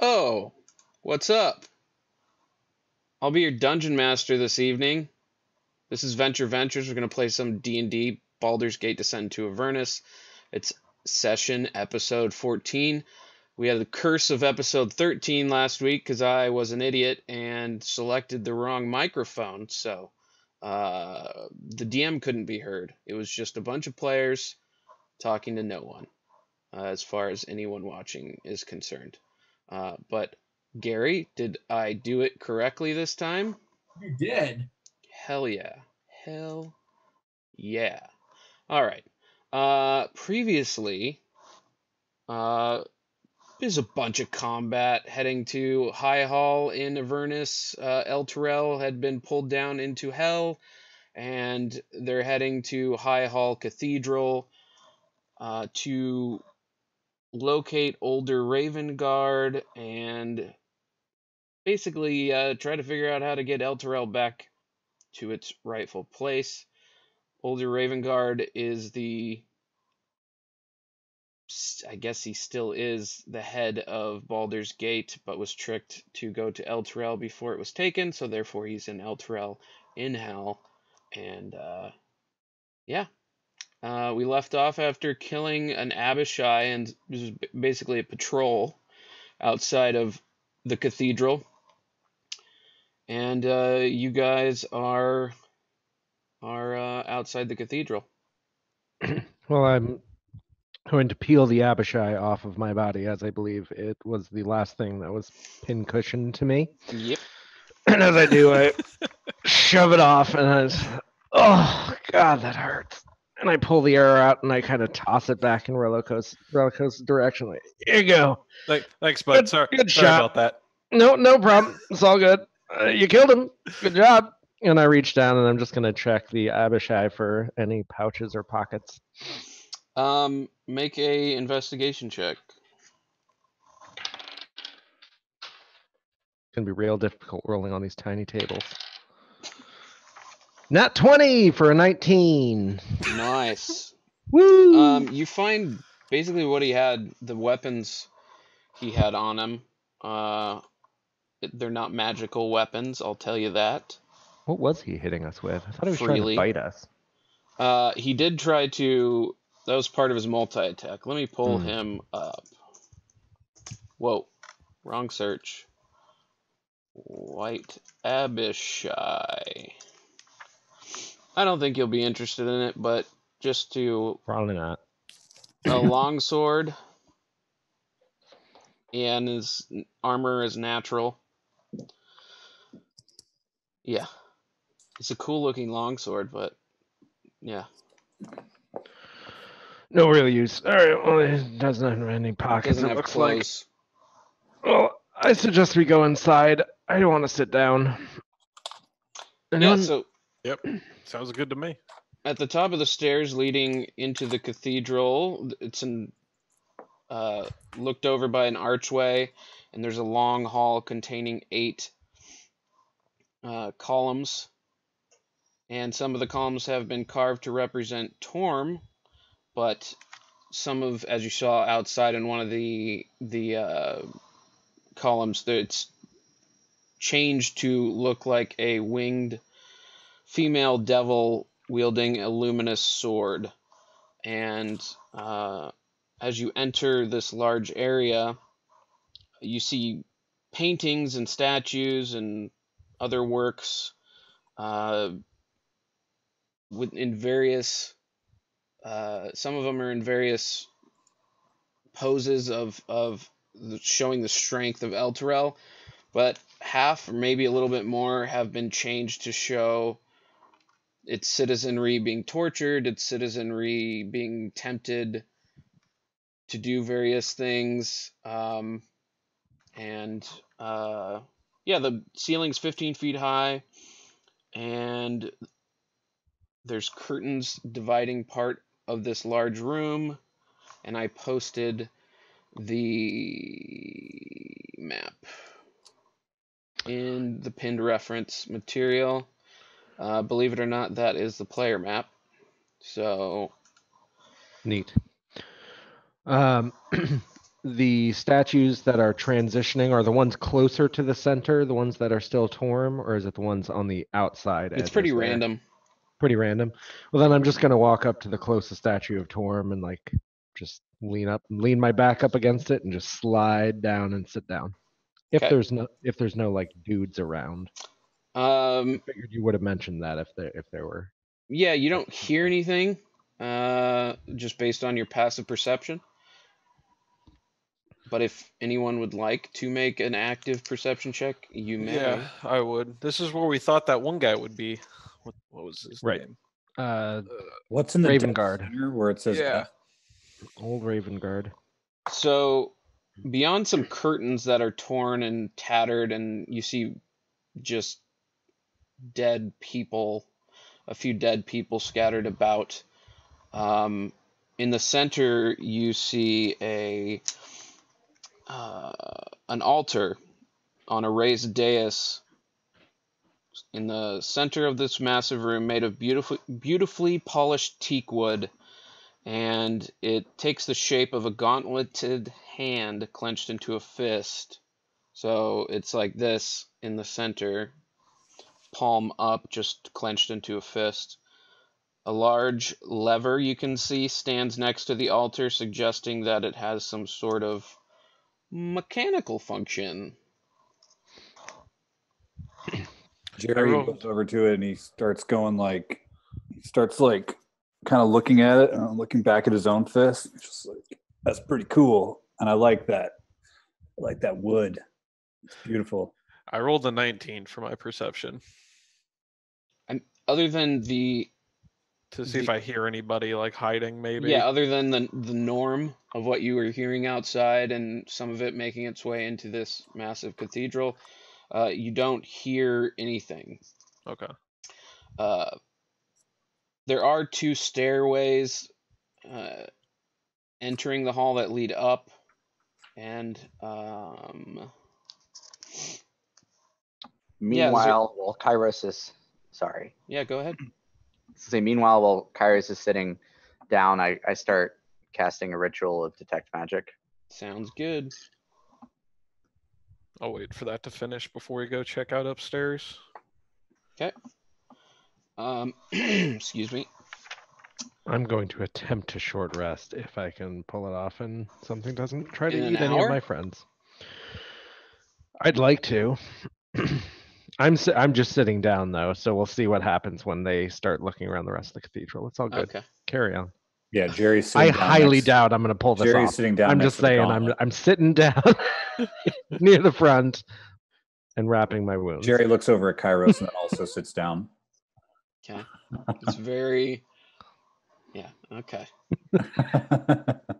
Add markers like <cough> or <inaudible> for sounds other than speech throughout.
Oh, what's up? I'll be your dungeon master this evening. This is Venture Ventures. We're gonna play some D and D, Baldur's Gate Descent to Avernus. It's session episode 14. We had the curse of episode 13 last week because I was an idiot and selected the wrong microphone. So uh, the DM couldn't be heard. It was just a bunch of players talking to no one, uh, as far as anyone watching is concerned. Uh, but Gary, did I do it correctly this time? You did. Hell yeah. Hell yeah. All right. Uh, previously, uh, there's a bunch of combat heading to High Hall in Avernus. Uh, Elturel had been pulled down into Hell, and they're heading to High Hall Cathedral uh, to locate Ulder Ravengard, and basically uh, try to figure out how to get Elturel back to its rightful place. Ulder Ravengard is the I guess he still is the head of Baldur's Gate, but was tricked to go to Elturel before it was taken, so therefore he's in Elturel in Hell. And uh, yeah, uh, we left off after killing an Abishai, and this was basically a patrol outside of the cathedral. And uh, you guys are are uh, outside the cathedral. <clears throat> well, I'm going to peel the Abishai off of my body, as I believe it was the last thing that was pincushioned to me. Yep. <clears throat> And as I do, I <laughs> shove it off, and I just, oh god, that hurts. And I pull the arrow out, and I kind of toss it back in Relico's Relico's direction. Like, here you go. Like, thanks, bud. Good- sorry, good sorry shot. about that. No, no problem. It's all good. Uh, you killed him. Good job. And I reach down, and I'm just gonna check the Abishai for any pouches or pockets. Um, make a investigation check. It's gonna be real difficult rolling on these tiny tables. Not 20 for a 19. Nice. <laughs> Woo! Um, you find basically what he had, the weapons he had on him. Uh, they're not magical weapons, I'll tell you that. what was he hitting us with? I thought he was trying to bite us. Uh, he did try to. That was part of his multi attack. Let me pull Hmm. him up. Whoa, wrong search. White Abishai. I don't think you'll be interested in it, but just to Probably not. a <laughs> longsword, and his armor is natural. Yeah, it's a cool looking longsword, but yeah. No real use. All right. Well, it doesn't have any pockets. Doesn't It looks like. Well, I suggest we go inside. I don't want to sit down. Yeah, so Yep, <clears throat> sounds good to me. at the top of the stairs leading into the cathedral, it's an uh, looked over by an archway, and there's a long hall containing eight uh, columns. And some of the columns have been carved to represent Torm, but some of, as you saw outside in one of the the uh, columns, it's changed to look like a winged female devil wielding a luminous sword. And uh, as you enter this large area, you see paintings and statues and other works uh, with, in various. Uh, some of them are in various poses of of the, showing the strength of Elturel, but half or maybe a little bit more have been changed to show its citizenry being tortured, its citizenry being tempted to do various things. Um, and uh, yeah, the ceiling's 15 feet high, and there's curtains dividing part of this large room. And I posted the map in the pinned reference material. Uh, believe it or not, that is the player map. So Neat. Um, <clears throat> the statues that are transitioning are the ones closer to the center, the ones that are still Torm, or is it the ones on the outside? It's pretty there? random. Pretty random. Well, then I'm just gonna walk up to the closest statue of Torm and like just lean up, lean my back up against it, and just slide down and sit down. If Okay. there's no, if there's no like dudes around, Um, figured you would have mentioned that if there, if there were. yeah, you don't hear anything, uh, just based on your passive perception. But if anyone would like to make an active perception check, you may. Yeah, I would. This is where we thought that one guy would be. What, what was his Right. name? Uh, What's in the Ravengard. where it says Yeah. F? old Ravengard. So, beyond some curtains that are torn and tattered, and you see just dead people, a few dead people scattered about. Um, in the center, you see a uh, an altar on a raised dais in the center of this massive room, made of beautiful, beautifully polished teak wood and it takes the shape of a gauntleted hand clenched into a fist. So it's like this in the center, palm up, just clenched into a fist. A large lever you can see stands next to the altar, suggesting that it has some sort of mechanical function. <clears throat> Jerry goes over to it and he starts going like, he starts like kind of looking at it and looking back at his own fist. It's just like, that's pretty cool. And I like that. I like that wood. It's beautiful. I rolled a 19 for my perception And Other than the to see if I hear anybody like hiding, maybe. Yeah, other than the the norm of what you were hearing outside and some of it making its way into this massive cathedral, uh, you don't hear anything. Okay. Uh, there are two stairways uh, entering the hall that lead up, and um, Yeah, Meanwhile, while Kairos is sorry, yeah, go ahead. say meanwhile while Kairos is sitting down, I, I start casting a ritual of detect magic. Sounds good. I'll wait for that to finish before we go check out upstairs. Okay. Um, <clears throat> excuse me. I'm going to attempt a short rest if I can pull it off and something doesn't try to In an eat any of my friends. I'd like to. <clears throat> I'm si- I'm just sitting down though, so we'll see what happens when they start looking around the rest of the cathedral. It's all good. Okay. Carry on. Yeah, Jerry's I down highly next- doubt I'm going to pull this Jerry's off. sitting down. I'm just saying I'm. I'm sitting <laughs> down <laughs> near the front and wrapping my wounds. Jerry looks over at Kairos and also sits down. Okay. It's very. Yeah. Okay. <laughs>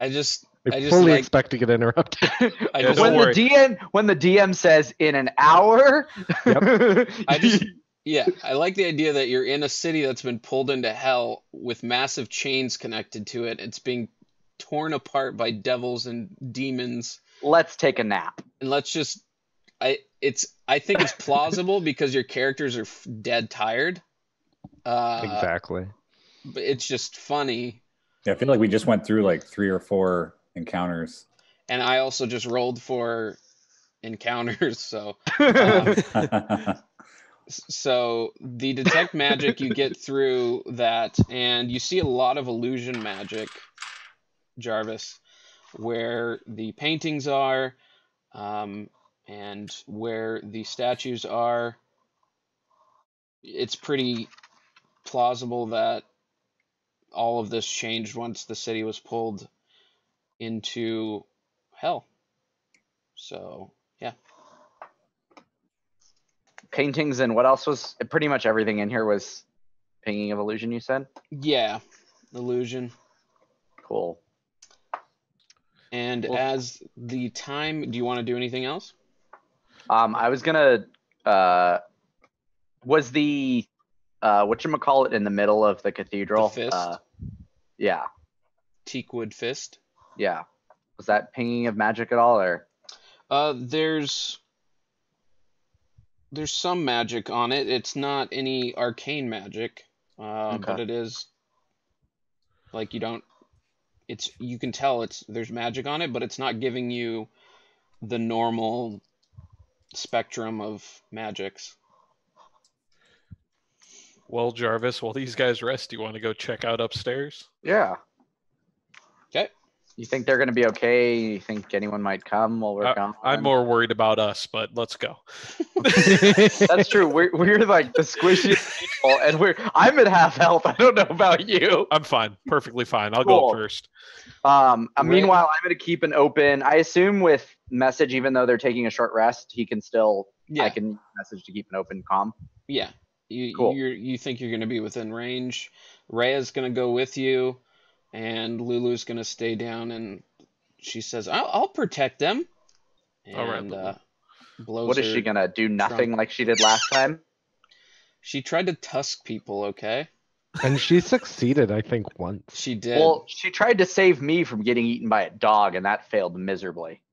I just. I I just fully like. expect to get interrupted. <laughs> I just. when worry. the DM when the DM says in an hour, I just. <laughs> Yeah, I like the idea that you're in a city that's been pulled into hell with massive chains connected to it. It's being torn apart by devils and demons. let's take a nap. And let's just. I. It's. I think it's plausible because your characters are f- dead tired. Uh, exactly. It's just funny. Yeah, I feel like we just went through like three or four encounters. And I also just rolled for encounters, so. Um, <laughs> So the detect magic you get through that, and you see a lot of illusion magic, Jarvis, where the paintings are, um, and where the statues are. It's pretty plausible that all of this changed once the city was pulled into hell. So yeah. Paintings and what else was pretty much everything in here was pinging of illusion. You said Yeah, illusion. cool. And as the time, do you want to do anything else? Um, I was gonna uh, was the uh, what you call it in the middle of the cathedral? fist? Uh, yeah, Teakwood fist. yeah. Was that pinging of magic at all, or Uh, there's there's some magic on it. It's not any arcane magic, uh, but it is like you don't it's you can tell it's there's magic on it, but it's not giving you the normal spectrum of magics. Well, Jarvis, while these guys rest, do you want to go check out upstairs? Yeah. Okay. You think they're gonna be okay? You think anyone might come while we're gone? I'm more worried about us, but let's go. <laughs> That's true. We're we're like the squishiest people, and we're I'm at half health. I don't know about you. I'm fine, perfectly fine. I'll Cool. go first. Um. uh, Right. Meanwhile, I'm gonna keep an open. I assume with message, even though they're taking a short rest, he can still. Yeah, I can message to keep an open com. yeah. You Cool. you you think you're gonna be within range. Rhea's gonna go with you, and Lulu's gonna stay down. And she says, "I'll, I'll protect them." And All right. Uh, blows what is she gonna do? Nothing like she did last time. She tried to tusk people. Okay, and she succeeded, I think, once. she did. Well, she tried to save me from getting eaten by a dog, and that failed miserably. <laughs>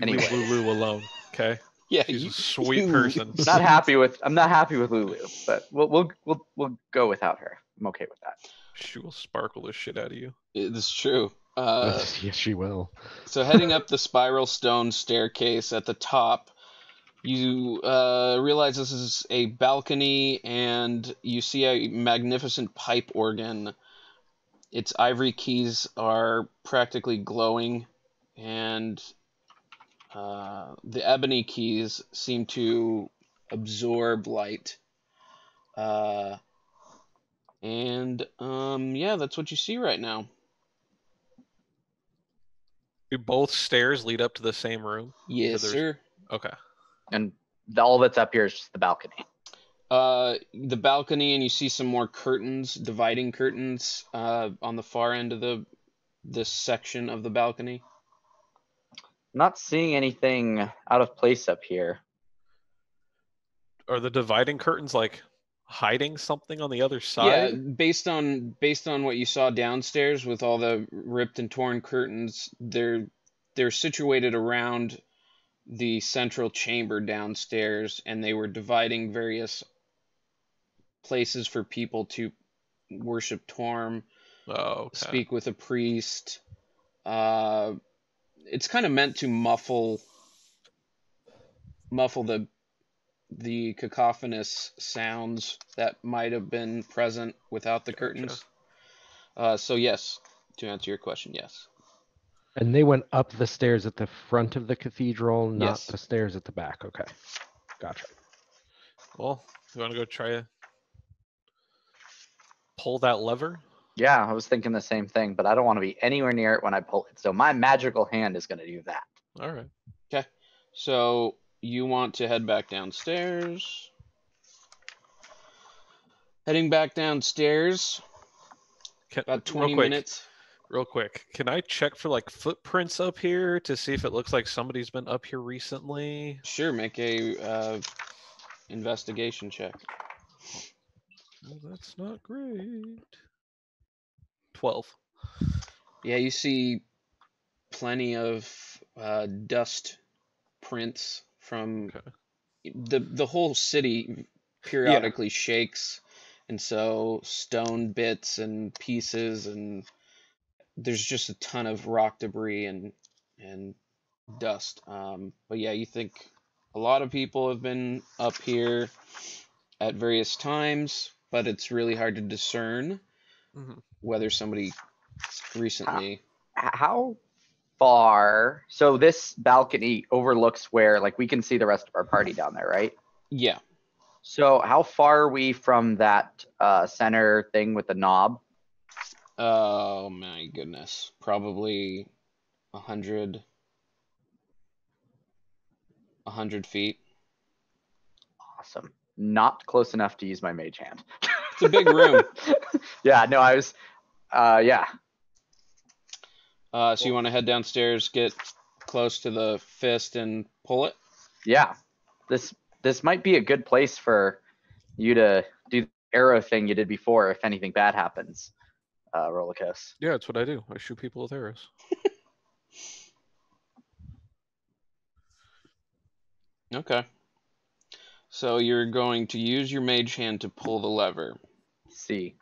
Anyway. Leave Lulu alone, okay? Yeah, She's you- a sweet you- person. Not happy with. I'm not happy with Lulu, but we'll we'll we'll we'll go without her. I'm okay with that. She will sparkle the shit out of you. It's true. Uh, <laughs> yes, she will. So heading up the spiral stone staircase at the top, you uh, realize this is a balcony, and you see a magnificent pipe organ. Its ivory keys are practically glowing, and uh, the ebony keys seem to absorb light. Uh, and um, yeah, that's what you see right now. Do both stairs lead up to the same room? Yes, there's- sir. Okay. And all that's up here is just the balcony. Uh, the balcony, and you see some more curtains, dividing curtains, uh, on the far end of the this section of the balcony. Not seeing anything out of place up here. Are the dividing curtains like hiding something on the other side? Yeah, side? based on based on what you saw downstairs with all the ripped and torn curtains, they're they're situated around the central chamber downstairs, and they were dividing various places for people to worship Torm. Oh, okay. speak with a priest. Uh, it's kind of meant to muffle muffle the the cacophonous sounds that might have been present without the curtains. Uh, so yes, to answer your question, yes. And they went up the stairs at the front of the cathedral, not Yes. the stairs at the back. Okay. Gotcha. Well, you want to go try to pull that lever? Yeah, I was thinking the same thing, but I don't want to be anywhere near it when I pull it. So my magical hand is going to do that. All right. Okay. So you want to head back downstairs. Heading back downstairs, Can, about real 20 quick, minutes. Real quick, can I check for like footprints up here to see if it looks like somebody's been up here recently? Sure, make a uh, investigation check. Well, that's not great. Twelve. Yeah, you see plenty of uh, dust prints from Okay. the the whole city periodically shakes, and so stone bits and pieces and there's just a ton of rock debris and and dust. Um, but yeah, you think a lot of people have been up here at various times, but it's really hard to discern Mhm. Whether somebody recently. H- How far? So this balcony overlooks where, like, we can see the rest of our party down there, right? Yeah. So how far are we from that uh, center thing with the knob? Oh my goodness. Probably a hundred. A hundred feet. Awesome. Not close enough to use my mage hand. It's a big room. <laughs> yeah, no, I was. Uh, yeah, Uh, so you want to head downstairs, get close to the fist, and pull it. yeah. This this might be a good place for you to do the arrow thing you did before if anything bad happens. Uh, Rollicus. Yeah, that's what I do. I shoot people with arrows. <laughs> Okay. So you're going to use your mage hand to pull the lever. See.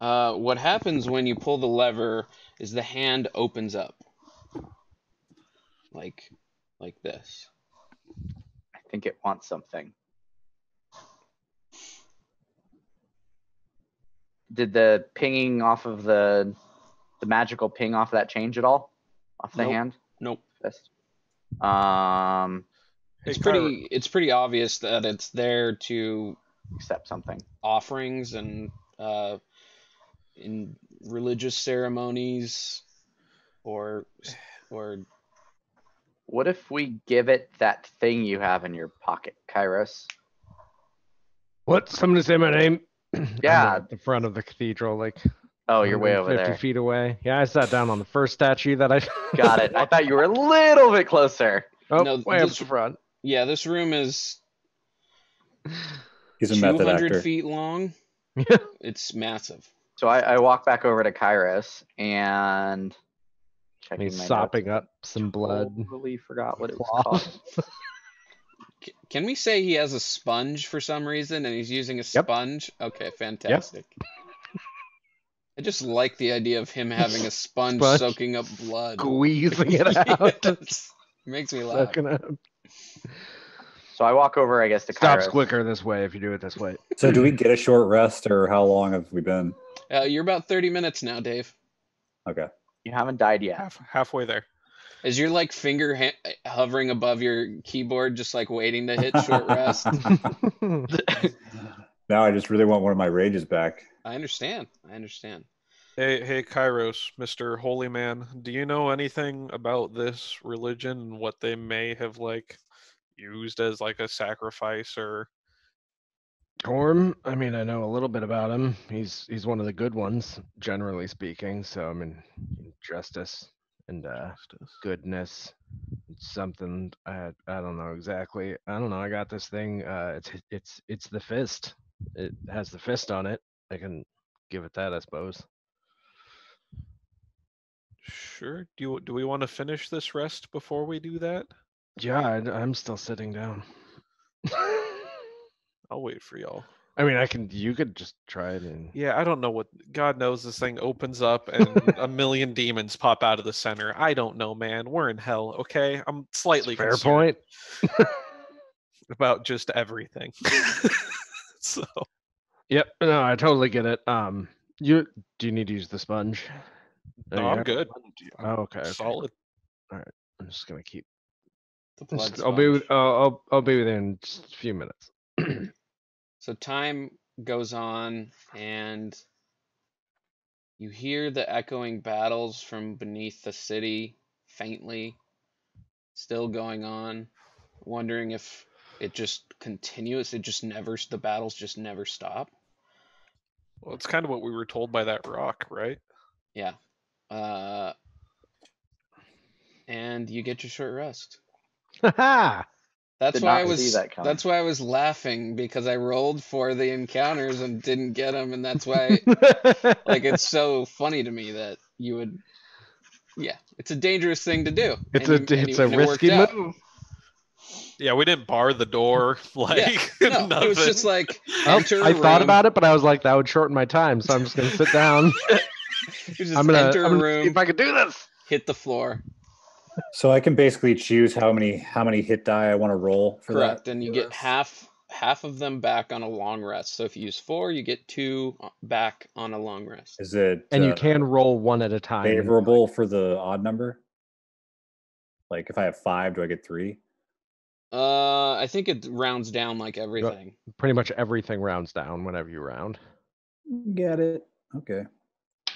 Uh, what happens when you pull the lever is the hand opens up, like, like this. I think it wants something. Did the pinging off of the the magical ping off that change at all? Off the Nope. hand? Nope. Fist? Um, It's Kyra- pretty. It's pretty obvious that it's there to accept something. offerings and uh, in religious ceremonies, or or What if we give it that thing you have in your pocket, Kairos? What? Somebody say my name? <clears throat> Yeah. at the front of the cathedral, like. Oh, you're way over 150 there. feet away. Yeah, I sat down on the first statue that I. <laughs> Got it. I thought you were a little bit closer. oh, No, way up this- the front. yeah. This room is He's a two method hundred actor. feet long. Yeah. <laughs> It's massive. So I, I walk back over to Kairos and checking He's my sopping notes. up some blood. Totally forgot what it was called. <laughs> Can we say he has a sponge for some reason and he's using a Yep. sponge? Okay, fantastic. I just like the idea of him having a sponge, Sponge. soaking up blood. Squeezing it <laughs> out. Yes. Makes me laugh. Sucking up. So I walk over, I guess, to Stops Kairos. quicker this way if you do it this way. So do we get a short rest, or how long have we been? Uh, you're about 30 minutes now, Dave. Okay. You haven't died yet. half halfway there. Is your like finger ha- hovering above your keyboard, just like waiting to hit short rest? <laughs> Now I just really want one of my rages back. I understand. I understand. Hey, hey, Kairos, Mister Holy Man. Do you know anything about this religion and what they may have like used as like a sacrifice or? Torm, I mean, I know a little bit about him. He's he's one of the good ones, generally speaking. So I mean, justice and uh, goodness. It's something I I don't know exactly. I don't know. I got this thing. Uh, it's it's it's the fist. It has the fist on it. I can give it that, I suppose. Sure. Do you do we want to finish this rest before we do that? Yeah, I, am still sitting down. <laughs> I'll wait for y'all. I mean, I can. You could just try it and. Yeah, I don't know what. God knows this thing opens up and a <laughs> million demons pop out of the center. I don't know, man. We're in hell. Okay, I'm slightly Fair point. <laughs> about just everything. so Yep. No, I totally get it. Um, you do you need to use the sponge? No, I'm good. Oh, okay, okay. Solid. All right. I'm just gonna keep. The just- I'll be with. Uh, I'll I'll be with you in just a few minutes. <clears throat> So time goes on, and you hear the echoing battles from beneath the city faintly, still going on. Wondering if it just continues. It just never. The battles just never stop. Well, it's kind of what we were told by that rock, right? Yeah. Uh, and you get your short rest. Ha <laughs> That's Did why I not see was. that coming. That's why I was laughing because I rolled for the encounters and didn't get them, and that's why <laughs> like it's so funny to me that you would. Yeah, it's a dangerous thing to do. It's and a you, it's you- a and it worked risky out. move. Yeah, we didn't bar the door. <laughs> Like No, it was just like Oh, enter. I a thought room, about it, but I was like, that would shorten my time, so I'm just gonna sit down. just I'm gonna, enter I'm a gonna see room, if I can do this. hit the floor. So I can basically choose how many how many hit die I want to roll for Correct, that. and you get half half of them back on a long rest. So if you use four, you get two uh, back on a long rest. Is it And you uh, can roll one at a time. favorable for the odd number? Like if I have five, do I get three? Uh, I think it rounds down like everything. Pretty much everything rounds down whenever you round. Get it. Okay.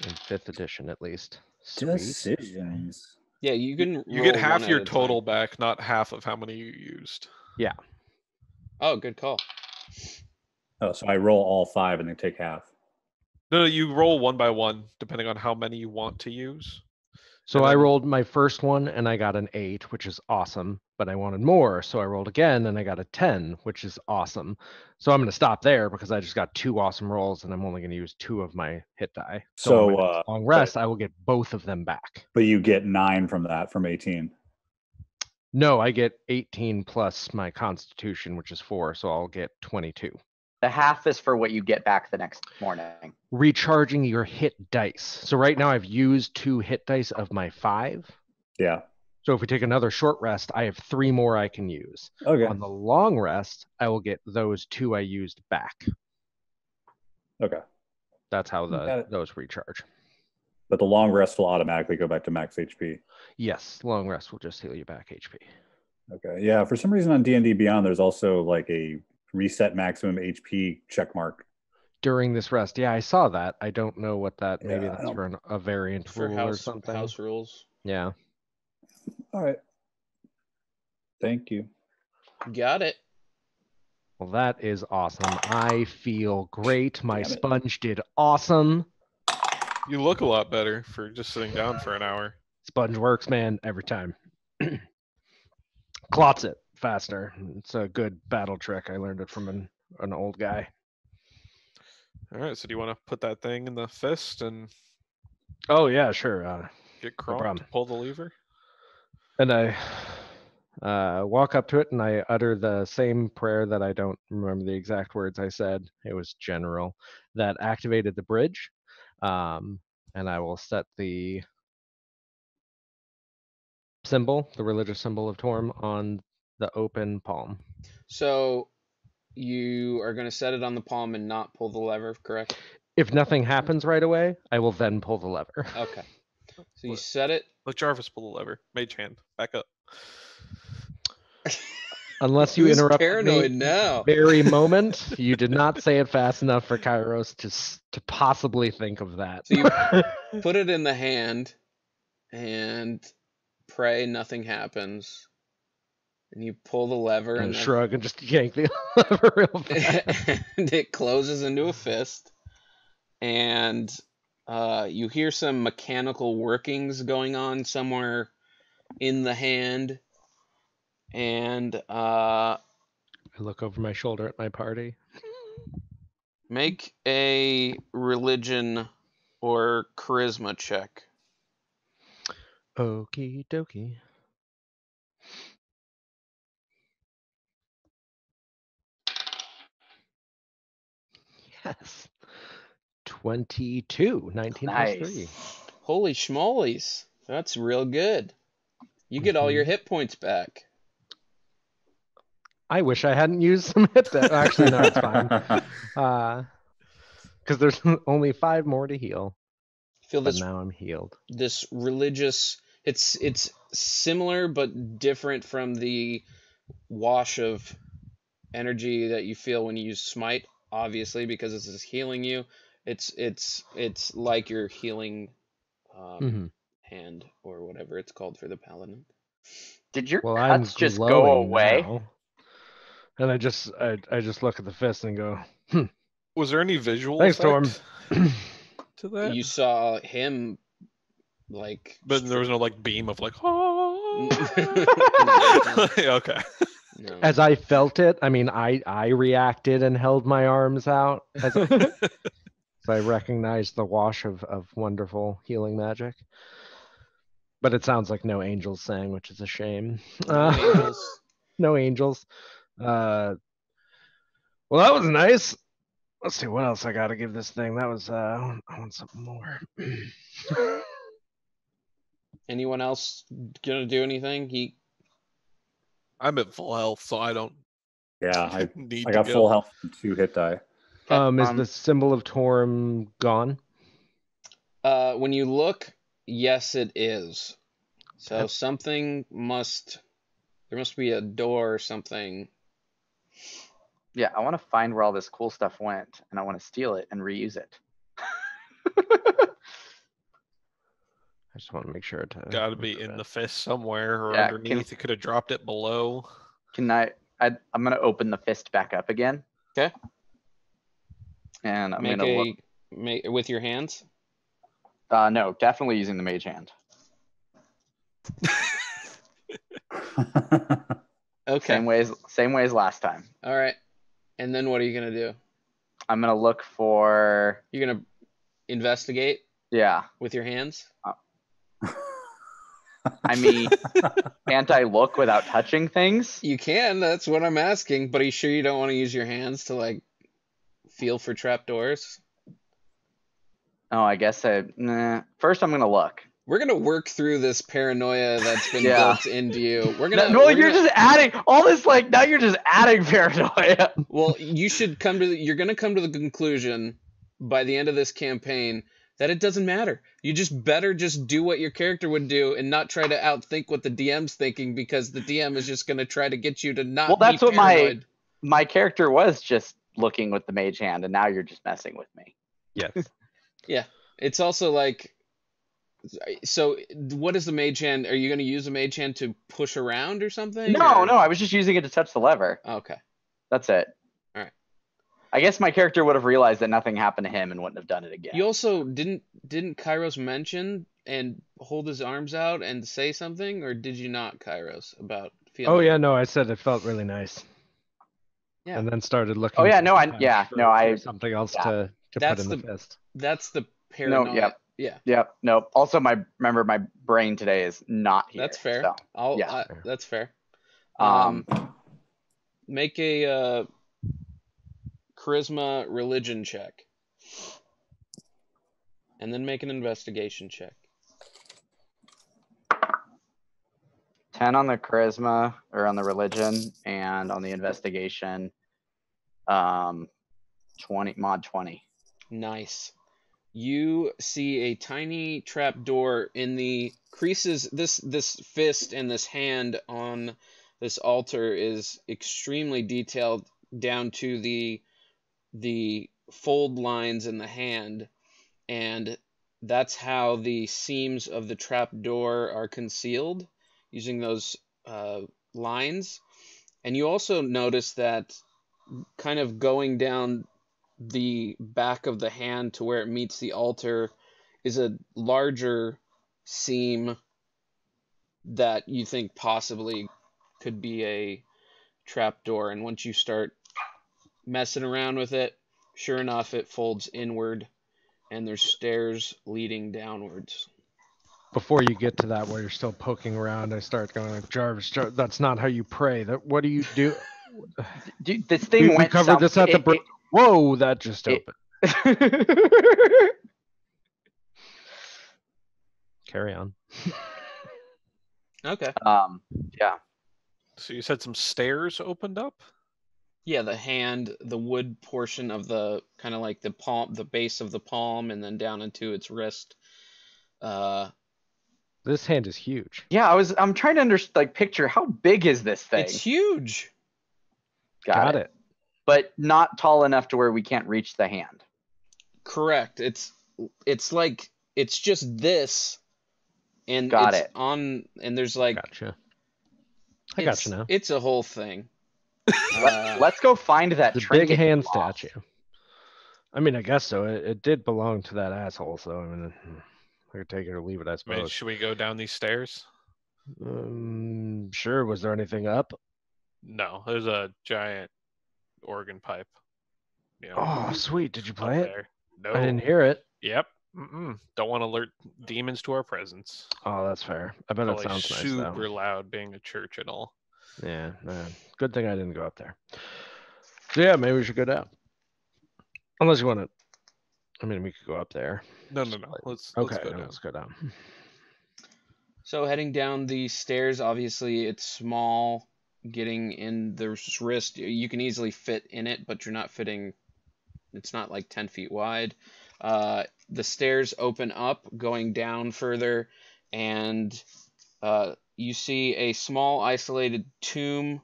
In fifth edition, at least. Sweet. Decisions. Yeah, you can. you get half your a time. total back, not half of how many you used. Yeah. Oh, good call. Oh, so I roll all five and then take half. No, no, you roll one by one, depending on how many you want to use. So I rolled my first one and I got an eight, which is awesome. But I wanted more, so I rolled again and I got a ten, which is awesome. So I'm gonna stop there because I just got two awesome rolls and I'm only gonna use two of my hit die. So, on uh, long rest, I will get both of them back. But you get nine from that from 18. No, I get 18 plus my Constitution, which is four, so I'll get 22. The half is for what you get back the next morning. Recharging your hit dice. So right now I've used two hit dice of my five. Yeah. So if we take another short rest, I have three more I can use. Okay. On the long rest, I will get those two I used back. Okay. That's how the those recharge. But the long rest will automatically go back to max HP. Yes, long rest will just heal you back HP. Okay. Yeah. For some reason on D and D Beyond, there's also like a reset maximum HP check mark. During this rest, yeah, I saw that. I don't know what that. Maybe Yeah, I that's for an, a variant For rule or something. house rules. Yeah. All right. Thank you. Got it. Well, that is awesome. I feel great. My Damn it. sponge did awesome. You look a lot better for just sitting down for an hour. Sponge works, man, every time. <clears throat> Clots it faster. It's a good battle trick. I learned it from an, an old guy. All right, so do you want to put that thing in the fist and Oh yeah, sure. Uh, get to problem. pull the lever? and I uh, walk up to it and I utter the same prayer that I don't remember the exact words I said. It was general that activated the bridge. Um, and I will set the symbol, the religious symbol of Torm, on the open palm. So you are going to set it on the palm and not pull the lever, correct? If nothing happens right away, I will then pull the lever. <laughs> Okay. So you What? set it. Let Jarvis pull the lever. Mage hand, back up. Unless you Who's interrupt paranoid me now? very <laughs> moment, you did not say it fast enough for Kairos to to possibly think of that. So you <laughs> put it in the hand and pray nothing happens. And you pull the lever and and, then- shrug and just yank the <laughs> lever real <laughs> fast. and it closes into a fist. And uh, you hear some mechanical workings going on somewhere in the hand. And uh, I look over my shoulder at my party. make a religion or charisma check. Okie dokie. Yes. 22. 19 plus 3. Nice. Holy schmolies. That's real good. You get all your Mhm. hit points back. I wish I hadn't used some hit that. Actually, no, it's fine. <laughs> Uh, because there's <laughs> only five more to heal. Feel this now I'm healed. this religious it's it's similar but different from the wash of energy that you feel when you use smite obviously because this is healing you it's it's it's like you're healing um, Mhm. hand or whatever it's called for the paladin Did your Well, I'm cuts just go away? now. And I just I, I just look at the fist and go, Was there any visual Thanks, Torm. effect <clears throat> to that? you saw him like But there was no like beam of like, oh. <laughs> <laughs> <laughs> Okay. No. as I felt it, I mean, I I reacted and held my arms out as, as <laughs> I recognized the wash of of wonderful healing magic. But it sounds like no angels sang, which is a shame. No Uh, angels. <laughs> no angels. Uh, well, that was nice. Let's see what else I got to give this thing. That was uh, I want something more. <laughs> anyone else gonna do anything he I'm at full health, so I don't yeah, <laughs> I, need I to got go. full health and two hit die. Okay, um, is um, the symbol of Torm gone? Uh, when you look, yes, it is. So Okay. something must. There must be a door or something. Yeah, I want to find where all this cool stuff went, and I want to steal it and reuse it. <laughs> I just want to make sure to. Got to be in that. the fist somewhere or Yeah, can- underneath. You could have dropped it below. Can I, I? I'm gonna open the fist back up again. 'Kay. And I'm make gonna a look. make with your hands. Uh, no, definitely using the mage hand. <laughs> Okay. Same way as same way as last time. All right. And then what are you gonna do? I'm gonna look for. You're gonna investigate Yeah, with your hands. I mean, can't I look without touching things? You can. That's what I'm asking. But are you sure you don't want to use your hands to like feel for trapdoors? Oh, I guess I. Nah. First, I'm gonna look. We're gonna work through this paranoia that's been Yeah. built into you. We're gonna. <laughs> no, we're you're gonna- just adding all this. Like now, you're just adding paranoia. Well, you should come to. The, you're gonna come to the conclusion by the end of this campaign that it doesn't matter. You just better just do what your character would do and not try to outthink what the DM's thinking because the DM is just gonna try to get you to not. Well, that's be what my- paranoid. My character was just looking with the mage hand, and now you're just messing with me. Yes. <laughs> Yeah. It's also like. So, what is the mage hand? Are you going to use the mage hand to push around or something? No, or- no, I was just using it to touch the lever. Okay. That's it. Alright. I guess my character would have realized that nothing happened to him and wouldn't have done it again. You also didn't didn't Kairos mention and hold his arms out and say something, or did you not, Kairos, about feeling? Oh yeah, no, I said it felt really nice. Yeah. And then started looking. Oh, yeah, no, I- yeah, for- no, I- something else yeah. to to put That's in the, the- fist. That's the paranoia. yep. Yeah, Yep. Nope. Also, my remember my brain today is not here. that's fair. so, I'll, yeah. I- that's fair. um, Make a uh, charisma religion check, and then make an investigation check. ten on the charisma or on the religion, and on the investigation, um, twenty mod twenty. Nice. You see a tiny trap door in the creases. This this fist and this hand on this altar is extremely detailed down to the the fold lines in the hand, and that's how the seams of the trap door are concealed using those uh, lines. And you also notice that kind of going down the back of the hand to where it meets the altar is a larger seam that you think possibly could be a trapdoor. And once you start messing around with it, sure enough, it folds inward and there's stairs leading downwards. Before you get to that, where you're still poking around, I start going, like, Jarvis, Jar- that's not how you pray. That what do you do? <laughs> Dude, this thing We- we covered south- this at the it- br- Whoa, that just It- opened. <laughs> Carry on. Okay. um. Yeah. So you said some stairs opened up? Yeah, the hand, the wood portion of the kind of like the palm, the base of the palm, and then down into its wrist. Uh, This hand is huge. Yeah. I was. I'm trying to understand. Like, picture how big is this thing? it's huge. Got, it. But not tall enough to where we can't reach the hand. Correct. It's it's like it's just this, and Got it's it. on, and there's like Gotcha. I gotcha now. It's a whole thing. Let, Uh, let's go find that The big hand lost. statue. I mean, I guess so. It, it did belong to that asshole, so I mean, I could take it or leave it, I I mean, suppose. should we go down these stairs? Um, sure. Was there anything up? No, there's a giant organ pipe. You know, Oh, sweet. Did you play it? there. No. I didn't hear it. Yep. Mm-mm. Don't want to alert demons to our presence. Oh, that's fair. I bet it Probably sounds nice super though. loud being a church and all. Yeah, man. Good thing I didn't go up there. So yeah, maybe we should go down. Unless you want to. I mean, we could go up there. No, no, no. Let's Okay, let's go then down. let's go down. So heading down the stairs, obviously it's small. Getting in the wrist, you can easily fit in it, but you're not fitting. It's not like ten feet wide. Uh, the stairs open up, going down further, and uh, you see a small isolated tomb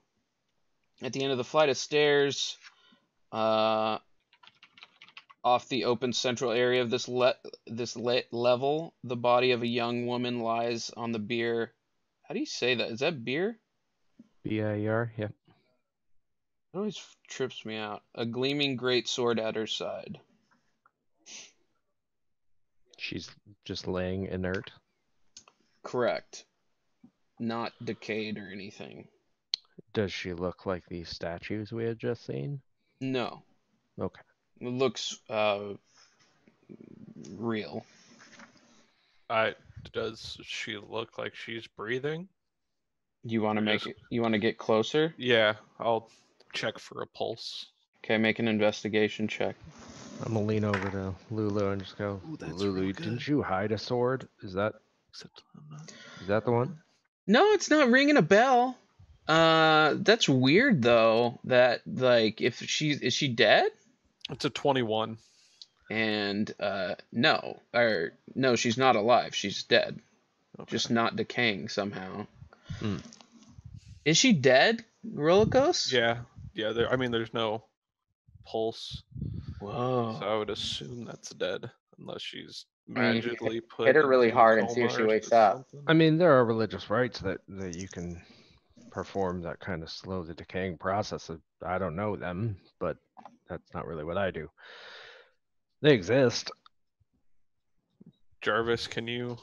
at the end of the flight of stairs. Uh, off the open central area of this le- this le- level, the body of a young woman lies on the beer. How do you say that? Is that beer? B I E R. Yep. It always trips me out. A gleaming great sword at her side. She's just laying inert. Correct. Not decayed or anything. Does she look like these statues we had just seen? No. Okay. It looks uh real. I does she look like she's breathing? You want to make Yes. it, you want to get closer? Yeah, I'll check for a pulse. Okay, make an investigation check. I'm gonna lean over to Lulu and just go, Ooh, that's Lulu, didn't you hide a sword? Is that Except I'm not. is that the one? No, it's not ringing a bell. Uh, that's weird though. That like, if she's is she dead? It's a 21. And uh, no, or no, she's not alive. She's dead. Okay. Just not decaying somehow. Hmm. Is she dead, Rollicos? Yeah, yeah. There. I mean, there's no pulse, Whoa. so I would assume that's dead, unless she's I mean, if you magically put. hit her really hard and see if she or wakes up. something. I mean, there are religious rites that that you can perform that kind of slow the decaying process. Of, I don't know them, but that's not really what I do. They exist. Jarvis, can you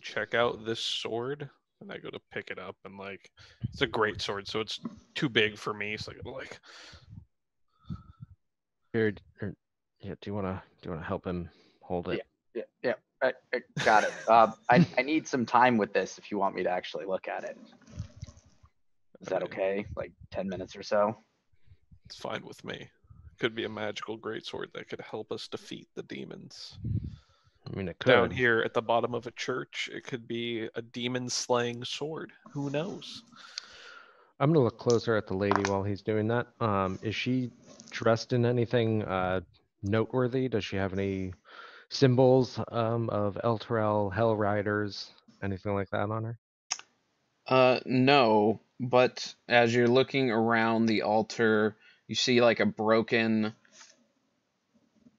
check out this sword? And I go to pick it up, and like, it's a great sword, so it's too big for me. So I gotta like, Here, er, yeah. Do you wanna do you wanna help him hold it? Yeah, yeah, I, I got it. Uh, I, I need some time with this if you want me to actually look at it. Is that okay? Like ten minutes or so? it's fine with me. Could be a magical greatsword that could help us defeat the demons. I mean, it could. Down here at the bottom of a church, it could be a demon slaying sword. Who knows? I'm gonna look closer at the lady while he's doing that. Um, is she dressed in anything uh noteworthy? Does she have any symbols um of Elturel, Hell Riders, anything like that on her? Uh, no, but as you're looking around the altar, you see like a broken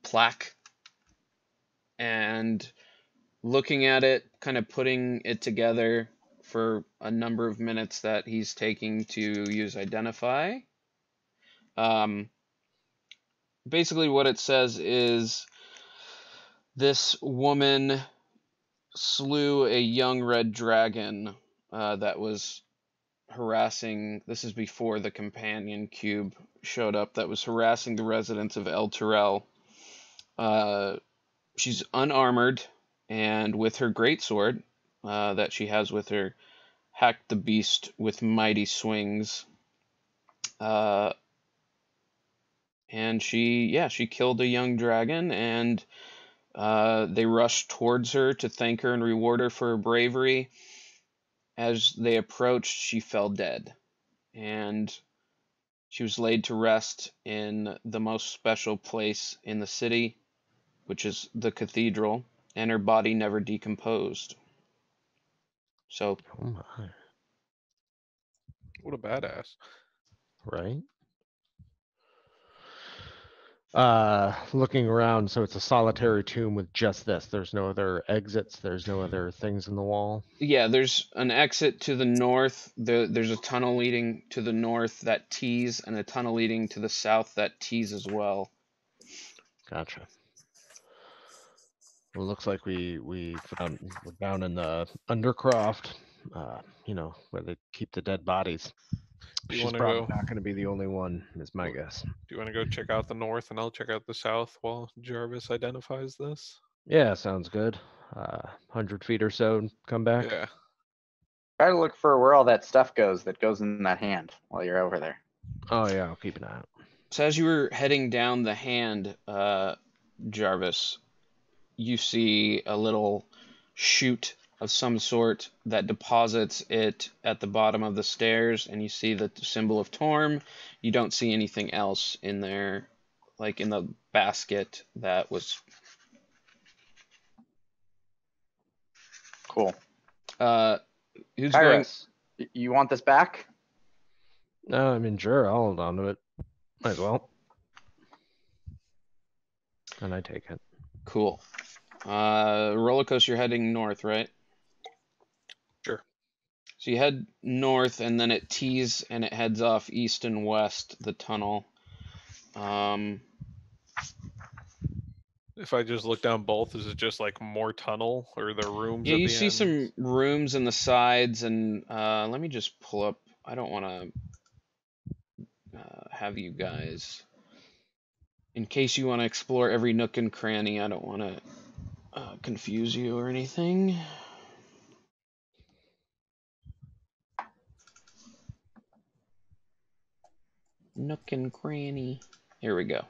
plaque. And looking at it, kind of putting it together for a number of minutes that he's taking to use identify. Um, basically, what it says is this woman slew a young red dragon uh, that was harassing. This is before the companion cube showed up. That was harassing the residents of Elturel. Uh, she's unarmored and with her greatsword uh, that she has with her, hacked the beast with mighty swings. Uh, and she, yeah, she killed a young dragon, and uh, they rushed towards her to thank her and reward her for her bravery. As they approached, she fell dead, and she was laid to rest in the most special place in the city, which is the cathedral, and her body never decomposed. So, Oh my, What a badass. right? Uh, looking around, so it's a solitary tomb with just this. There's no other exits. There's no other things in the wall. yeah, there's an exit to the north. The, there's a tunnel leading to the north that tees, and a tunnel leading to the south that tees as well. Gotcha. Well, looks like we we found we're down in the Undercroft, uh, you know, where they keep the dead bodies. Do you She's wanna probably go- not going to be the only one, is my guess. Do you want to go check out the north and I'll check out the south while Jarvis identifies this? Yeah, sounds good. Uh, hundred feet or so, come back. Yeah. Try to look for where all that stuff goes that goes in that hand while you're over there. Oh yeah, I'll keep an eye out. So as you were heading down the hand, uh, Jarvis, you see a little chute of some sort that deposits it at the bottom of the stairs, and you see the symbol of Torm. You don't see anything else in there, like in the basket that was. Cool. Uh, who's going? You want this back? No, I mean sure, I'll hold on to it. Might as well. And I take it. Cool. Uh, roller coaster, you're heading north, right? So you head north, and then it tees and it heads off east and west the tunnel. Um, If I just look down both, is it just like more tunnel or there rooms? yeah, you the see end? some rooms in the sides, and uh, let me just pull up. I don't want to uh, have you guys, in case you want to explore every nook and cranny. I don't want to uh, confuse you or anything. Nook and cranny. Here we go.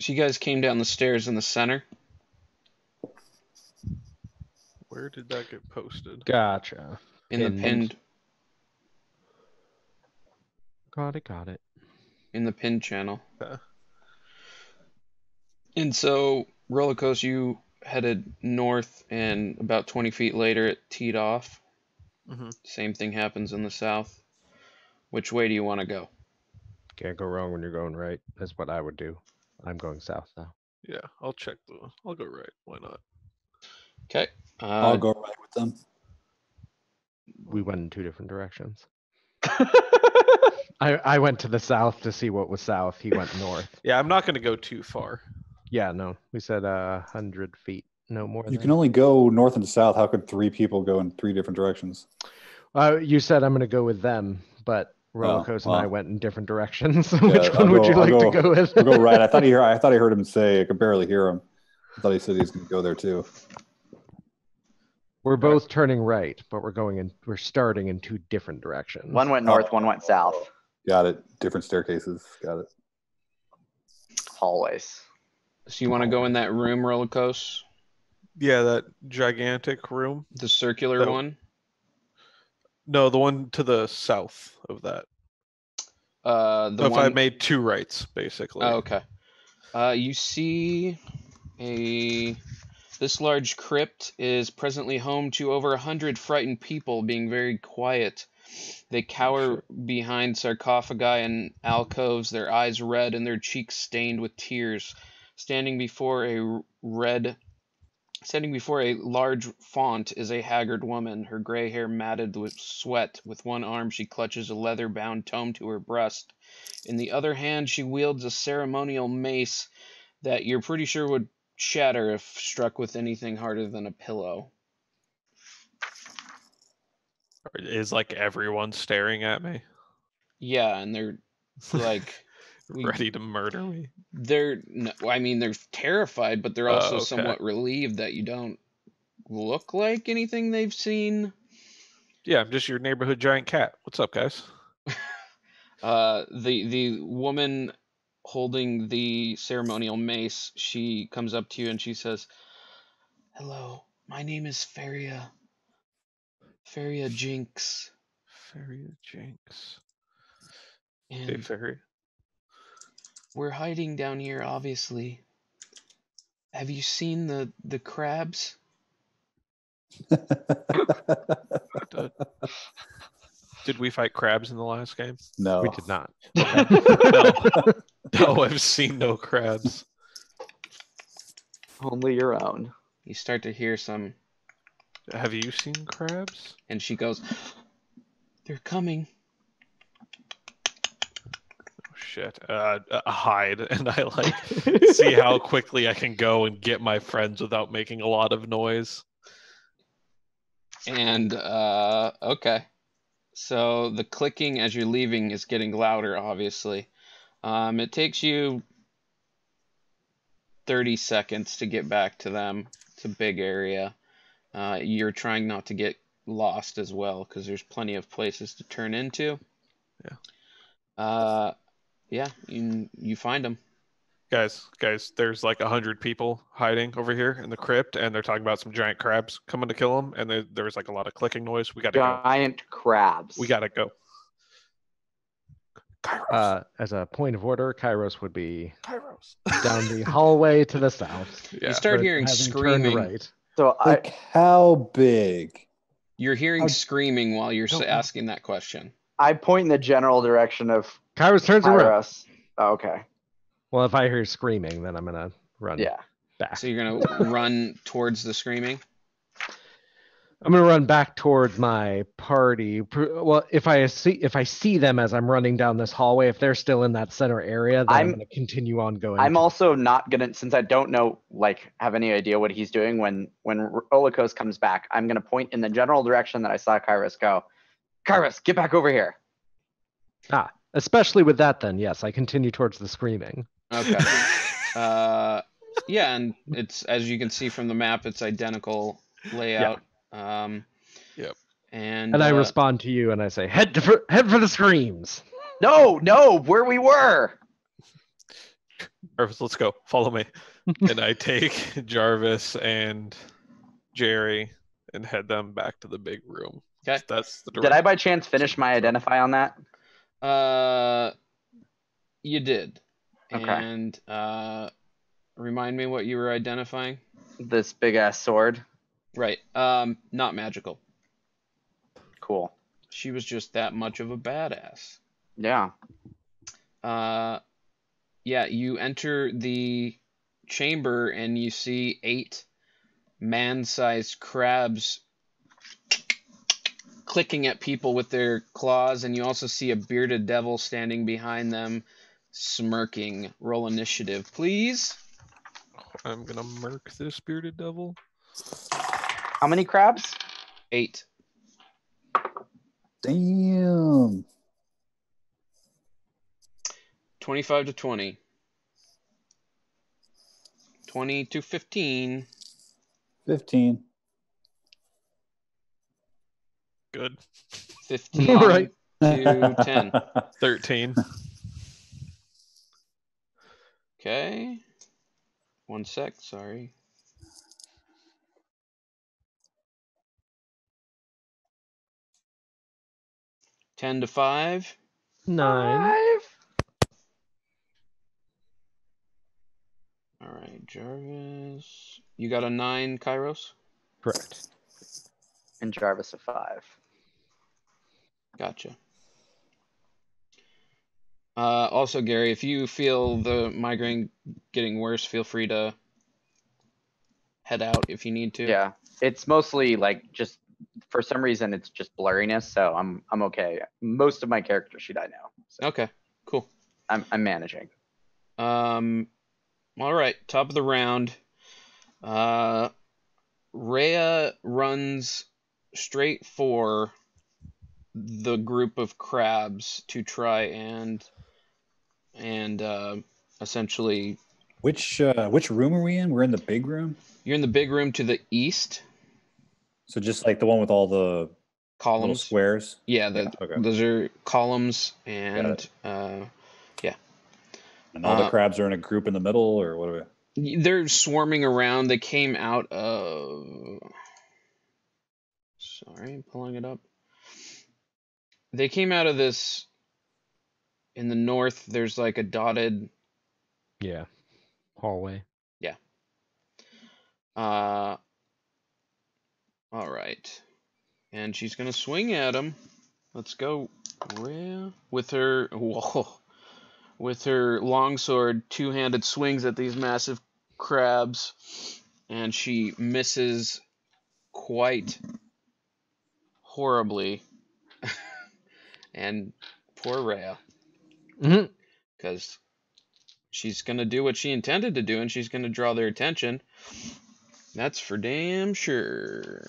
So you guys came down the stairs in the center. Where did that get posted? Gotcha. In the Pinned. Pinned Got it. Got it. in the pinned channel. Okay. And so roller coaster, you headed north, and about 20 feet later, it teed off. hmm Same thing happens in the south. Which way do you want to go? Can't go wrong when you're going right. That's what I would do. I'm going south now. Yeah, I'll check the. I'll go right. Why not? Okay. I'll Uh, go right with them. We went in two different directions. <laughs> I I went to the south to see what was south. He went north. <laughs> Yeah, I'm not gonna go too far. Yeah, no. We said a hundred feet, no more. You than. can only go north and south. How could three people go in three different directions? Uh, you said I'm gonna go with them, but Rollercoaster and I went in different directions. <laughs> Yeah, Which I'll one would you I'll like to go- go with? I'll go <laughs> right. I thought he heard, I thought I heard him say I could barely hear him. I thought he said he's going to go there too. We're both turning right, but we're going in. We're starting in two different directions. One went north, one went south. Got it. Different staircases. Got it. Hallways. so you want to go in that room, roller coaster, Yeah, that gigantic room. the circular That- one. No, the one to the south of that. Uh, the if I made two rights, basically. Oh, okay. Uh, you see a this large crypt is presently home to over a hundred frightened people being very quiet. They cower behind sarcophagi and alcoves, their eyes red and their cheeks stained with tears. Standing before a red standing before a large font is a haggard woman, her gray hair matted with sweat. With one arm she clutches a leather bound tome to her breast. In the other hand, she wields a ceremonial mace that you're pretty sure would shatter if struck with anything harder than a pillow. Is like everyone staring at me, Yeah, and they're like <laughs> we- ready to murder me. they're no, I mean they're terrified, but they're Oh, also okay. somewhat relieved that you don't look like anything they've seen. Yeah, I'm just your neighborhood giant cat. What's up, guys? <laughs> Uh, the the woman holding the ceremonial mace, she comes up to you and she says, "Hello, my name is Feria. Feria Jinx, Fairy Jinx. and Hey, Fairy. we're hiding down here. Obviously, have you seen the the crabs? <laughs> Did we fight crabs in the last game? no. We did not. <laughs> No. no, I've seen no crabs. Only your own. You start to hear some, Have you seen crabs? and she goes, "They're coming." Oh, shit. Uh, uh, hide, <laughs> and I like see how <laughs> quickly I can go and get my friends without making a lot of noise. And uh okay. So the clicking as you're leaving is getting louder, obviously. Um, it takes you 30 seconds to get back to them. It's a big area. Uh, you're trying not to get lost as well because there's plenty of places to turn into. Yeah. Uh, yeah, you you find them. Guys, guys, there's like a hundred people hiding over here in the crypt, and they're talking about some giant crabs coming to kill them. And there, there's like a lot of clicking noise. We gotta go. Giant crabs. We gotta go. Kairos. Uh, as a point of order, Kairos would be Kairos. down the hallway to the south. yeah. You start hearing having screaming. Right. So I, how big? You're hearing How- screaming while you're asking that question. I point in the general direction of Kairos turns around. Oh, okay. Well, if I hear screaming, then I'm gonna run Yeah. back. So you're gonna run towards the screaming. I'm gonna run back towards my party. Well, if I see if I see them as I'm running down this hallway, if they're still in that center area, then I'm, I'm- gonna continue on going. I'm also not gonna since I don't know like have any idea what he's doing when when Olikos comes back. I'm gonna point in the general direction that I saw Kairos go. Kairos, get back over here. ah Especially with that, then yes, I continue towards the screaming. Okay. <laughs> uh, yeah, and it's as you can see from the map, it's identical layout. Um, Yep. And And I uh, respond to you and I say, head to for, head for the screams. No, no, where we were. Jarvis, let's go. Follow me. <laughs> and I take Jarvis and Jerry and head them back to the big room. 'Kay. That's the Did I by chance finish my identify on that? Uh, you did. Okay. And uh, remind me what you were identifying. This big ass sword. Right. Um, not magical. Cool. She was just that much of a badass. Yeah. Uh, yeah, you enter the chamber and you see eight man-sized crabs clicking at people with their claws, and you also see a bearded devil standing behind them, smirking. Roll initiative, please. I'm gonna murk this bearded devil. How many crabs? Eight. Damn. 25 to 20. 20 to 15. 15. Good. 15 <laughs> Right. to 10. <laughs> Thirteen. Okay. One sec, sorry. Ten to five. Nine. All right, Jarvis. You got a nine, Kairos. Correct. And Jarvis a five. Gotcha. Uh, also, Gary, if you feel the migraine getting worse, feel free to head out if you need to. Yeah. It's mostly like just for some reason it's just blurriness, so I'm I'm okay. Most of my character sheet I know. So Okay. Cool. I'm I'm managing. Um, all right, top of the round. Uh, Rhea runs straight for the group of crabs to try and and uh, essentially Which uh, which room are we in? We're in the big room. you're in the big room to the east So just like the one with all the columns. squares. Yeah, the, Yeah, okay. those are columns and it. uh, And all the Uh, crabs are in a group in the middle, or what are we? They're swarming around. They came out of. Sorry, I'm pulling it up. They came out of this. In the north, there's like a dotted. Yeah. Hallway. Yeah. Uh. All right, and she's gonna swing at him. Let's go, Rhea, with her. Whoa, with her longsword, two-handed swings at these massive crabs, and she misses quite horribly. <laughs> and poor Rhea, Mhm. because she's gonna do what she intended to do, and she's gonna draw their attention. That's for damn sure.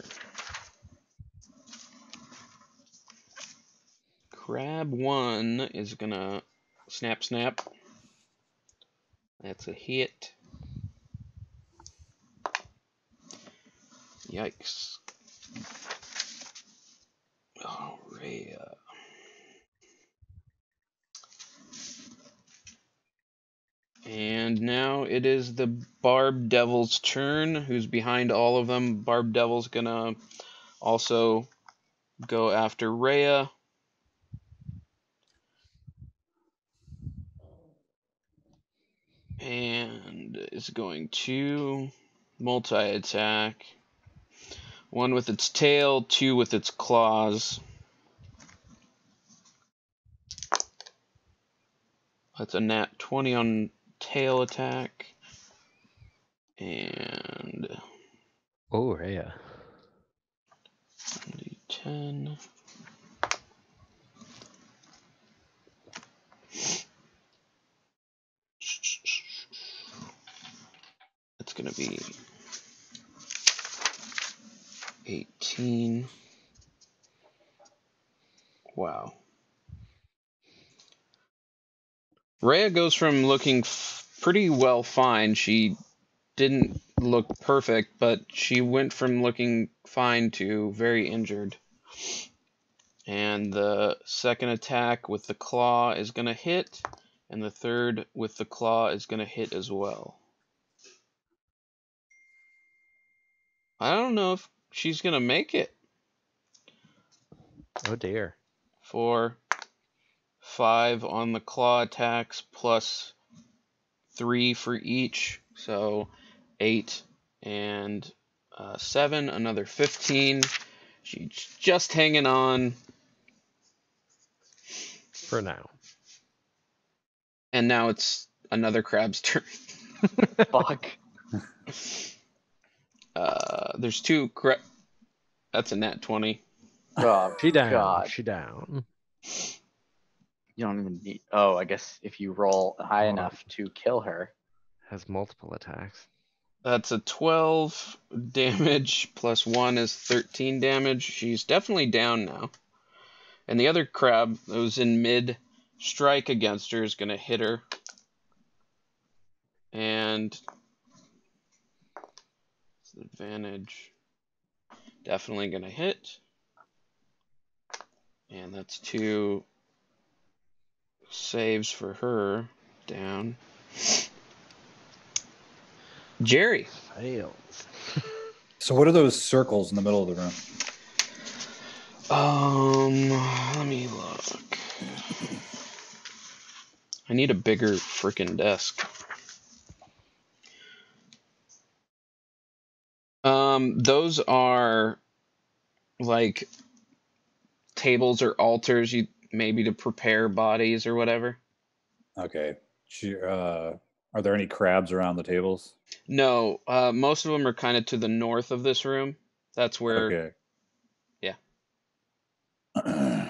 Crab one is gonna snap snap. That's a hit. Yikes. Oh, Rhea. And now it is the Barb Devil's turn, who's behind all of them. Barb Devil's gonna also go after Rhea. And is going to multi attack. One with its tail, two with its claws. That's a nat 20 on tail attack. And Oh, yeah. 10. That's going to be 18. Wow. Rhea goes from looking f- pretty well fine. She didn't look perfect, but she went from looking fine to very injured. And the second attack with the claw is going to hit, and the third with the claw is going to hit as well. I don't know if she's going to make it. Oh dear. for five on the claw attacks plus three for each. So eight and uh, seven, another 15. She's just hanging on. For now. And now it's another crab's turn. <laughs> Fuck. <laughs> Uh, there's two crab. That's a nat 20. Oh, She down. God. She down. You don't even need. Oh, I guess if you roll high Oh. enough to kill her. Has multiple attacks. That's a 12 damage plus 1 is 13 damage. She's definitely down now. And the other crab that was in mid strike against her is going to hit her. And advantage. Definitely going to hit. And that's two saves for her down. Jerry. Fails. So what are those circles in the middle of the room? Um, let me look. I need a bigger freaking desk. Um, those are like tables or altars you maybe to prepare bodies or whatever. Okay. Uh, are there any crabs around the tables? No, uh, most of them are kind of to the north of this room. That's where Okay. Yeah. <clears throat>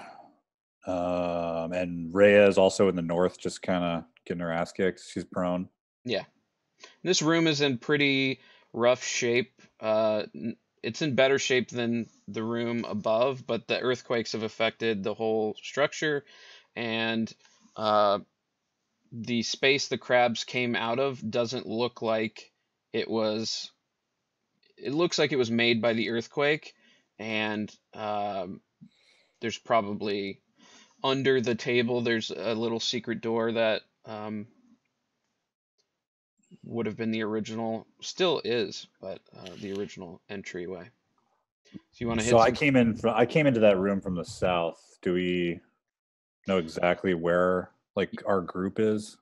um, and Rhea is also in the north, just kind of getting her ass kicked. She's prone. Yeah. This room is in pretty rough shape. Uh, it's in better shape than the room above, but the earthquakes have affected the whole structure, and uh, the space the crabs came out of doesn't look like it was. It looks like it was made by the earthquake, and um, there's probably under the table. There's a little secret door that. Um, would have been the original, still is, but uh, the original entryway. So you want to hit? So I came in. From, I came into that room from the south. Do we know exactly where like our group is?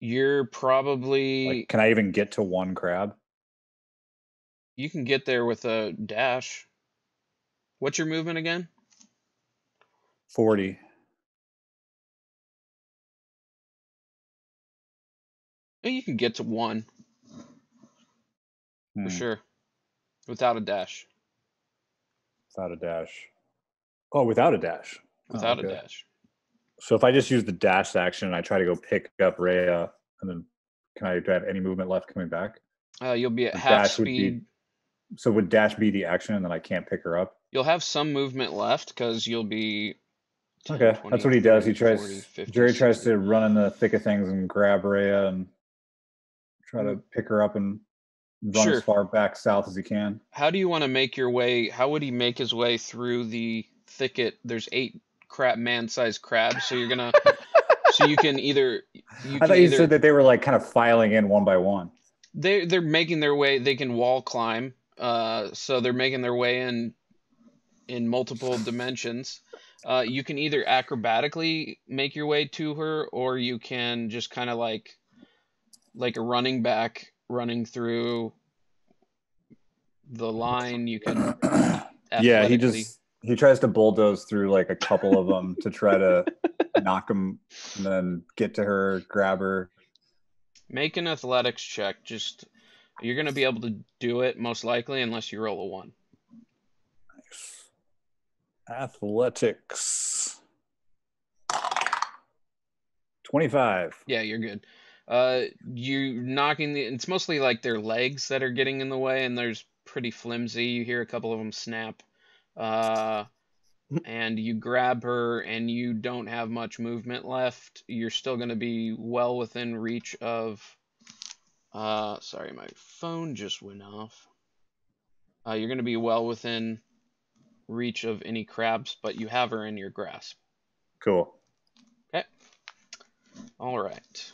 You're probably Like, can I even get to one crab? you can get there with a dash. What's your movement again? Forty. You can get to one Hmm, for sure, without a dash. Without a dash. Oh, without a dash. Oh, Without a dash. So if I just use the dash action and I try to go pick up Rhea, and then can I do I have any movement left coming back? Uh, you'll be at half dash would be- speed. So would dash be the action, and then I can't pick her up? You'll have some movement left because you'll be. 10, Okay, 20, that's what he does. He tries. 40, 50, Jerry tries to run in the thick of things and grab Rhea and try to pick her up and run Sure. as far back south as he can. How do you want to make your way? How would he make his way through the thicket? There's eight crab man-sized crabs, so you're gonna. <laughs> so you can either. You I can thought you either, said that they were like kind of filing in one by one. they they're making their way. They can wall climb. Uh, so they're making their way in in multiple dimensions. Uh, you can either acrobatically make your way to her, or you can just kind of like like a running back running through the line. You can. <clears throat> yeah, he just he tries to bulldoze through like a couple of them to try to <laughs> knock them and then get to her, grab her. Make an athletics check. Just you're gonna be able to do it most likely unless you roll a one. Nice. Athletics. 25. Yeah, you're good. Uh, you knocking the. It's mostly like their legs that are getting in the way, and there's pretty flimsy. You hear a couple of them snap. Uh, and you grab her and you don't have much movement left, you're still going to be well within reach of. Uh, sorry, my phone just went off. Uh, you're going to be well within reach of any crabs, but you have her in your grasp. Cool. Okay. All right.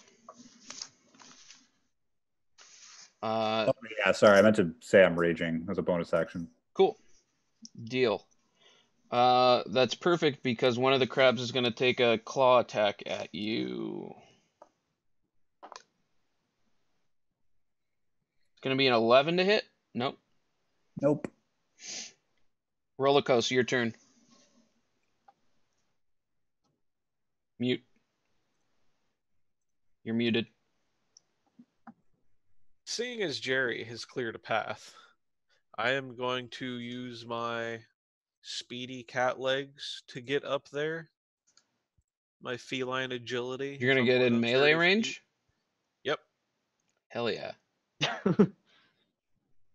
Uh, Oh, yeah, sorry. I meant to say I'm raging as a bonus action. Cool. Deal. Uh, that's perfect because one of the crabs is going to take a claw attack at you. It's going to be an 11 to hit? Nope. Nope. Roller coaster, your turn. Mute. You're muted. Seeing as Jerry has cleared a path, I am going to use my speedy cat legs to get up there. My feline agility. You're going to get in melee 30 feet. range? Yep. Hell yeah. <laughs>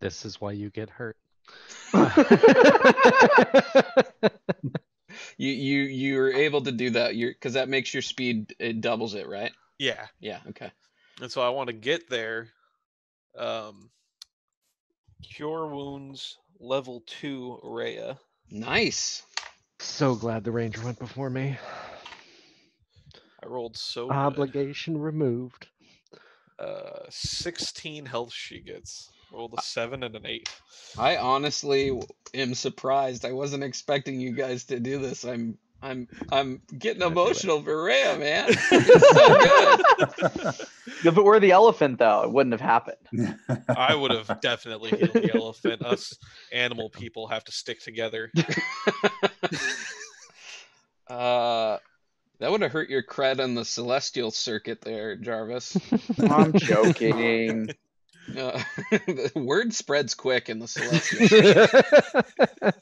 This is why you get hurt. <laughs> You you you're able to do that. You're because that makes your speed it doubles it, right? Yeah. Yeah. Okay. And so I want to get there. Um, cure wounds level two Rhea. Nice. so glad the ranger went before me. I rolled so good. Obligation removed. Uh, 16 health she gets. Rolled a seven and an eight. I honestly am surprised. I wasn't expecting you guys to do this. I'm I'm I'm getting I emotional for Rhea, man. <laughs> It's so good. If it were the elephant, though, it wouldn't have happened. I would have definitely healed the elephant. Us animal people have to stick together. <laughs> Uh, that would have hurt your cred on the celestial circuit there, Jarvis. <laughs> I'm joking. Uh, <laughs> the word spreads quick in the celestial. <laughs> circuit.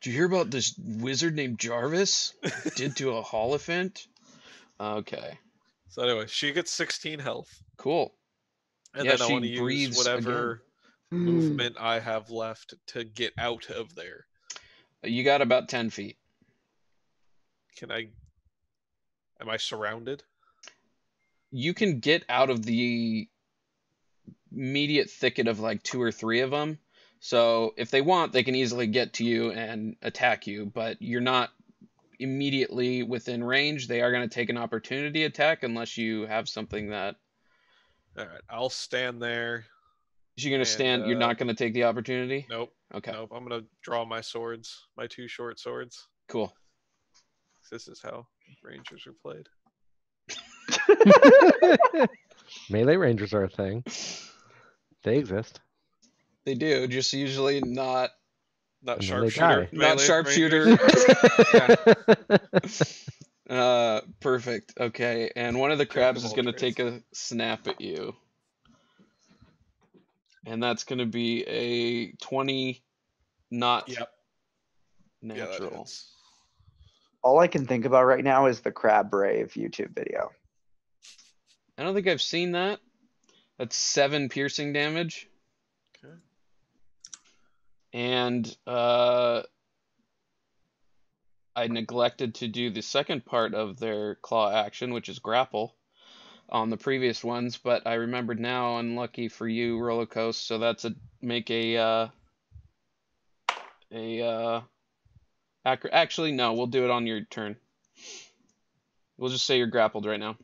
Did you hear about this wizard named Jarvis? Did to a holophant? Okay, So anyway, she gets 16 health, cool. and Yeah, then I she want to use breathes whatever movement I have left to get out of there. You got about ten feet. Can I? Am I surrounded? you can get out of the immediate thicket of like two or three of them. So if they want, they can easily get to you and attack you, but you're not immediately within range. They are going to take an opportunity attack unless you have something that All right, I'll stand there. you're going to And, stand. you're uh, not going to take the opportunity. Nope, Okay, nope. I'm gonna draw my swords, my two short swords. cool. This is how rangers are played. <laughs> Melee rangers are a thing. <laughs> They exist. They do just usually not Not And sharpshooter. not sharpshooter. rangers. <laughs> <laughs> Uh, perfect. Okay, and one of the crabs of is gonna take a snap at you, and that's gonna be a twenty, not Yep. Natural. hits. All I can think about right now is the Crab Rave YouTube video. I don't think I've seen that. That's seven piercing damage, Okay. and uh, I neglected to do the second part of their claw action, which is grapple, on the previous ones. But I remembered now. Unlucky for you, roller coast. So that's a make a uh, a uh, ac- actually no. We'll do it on your turn. We'll just say you're grappled right now.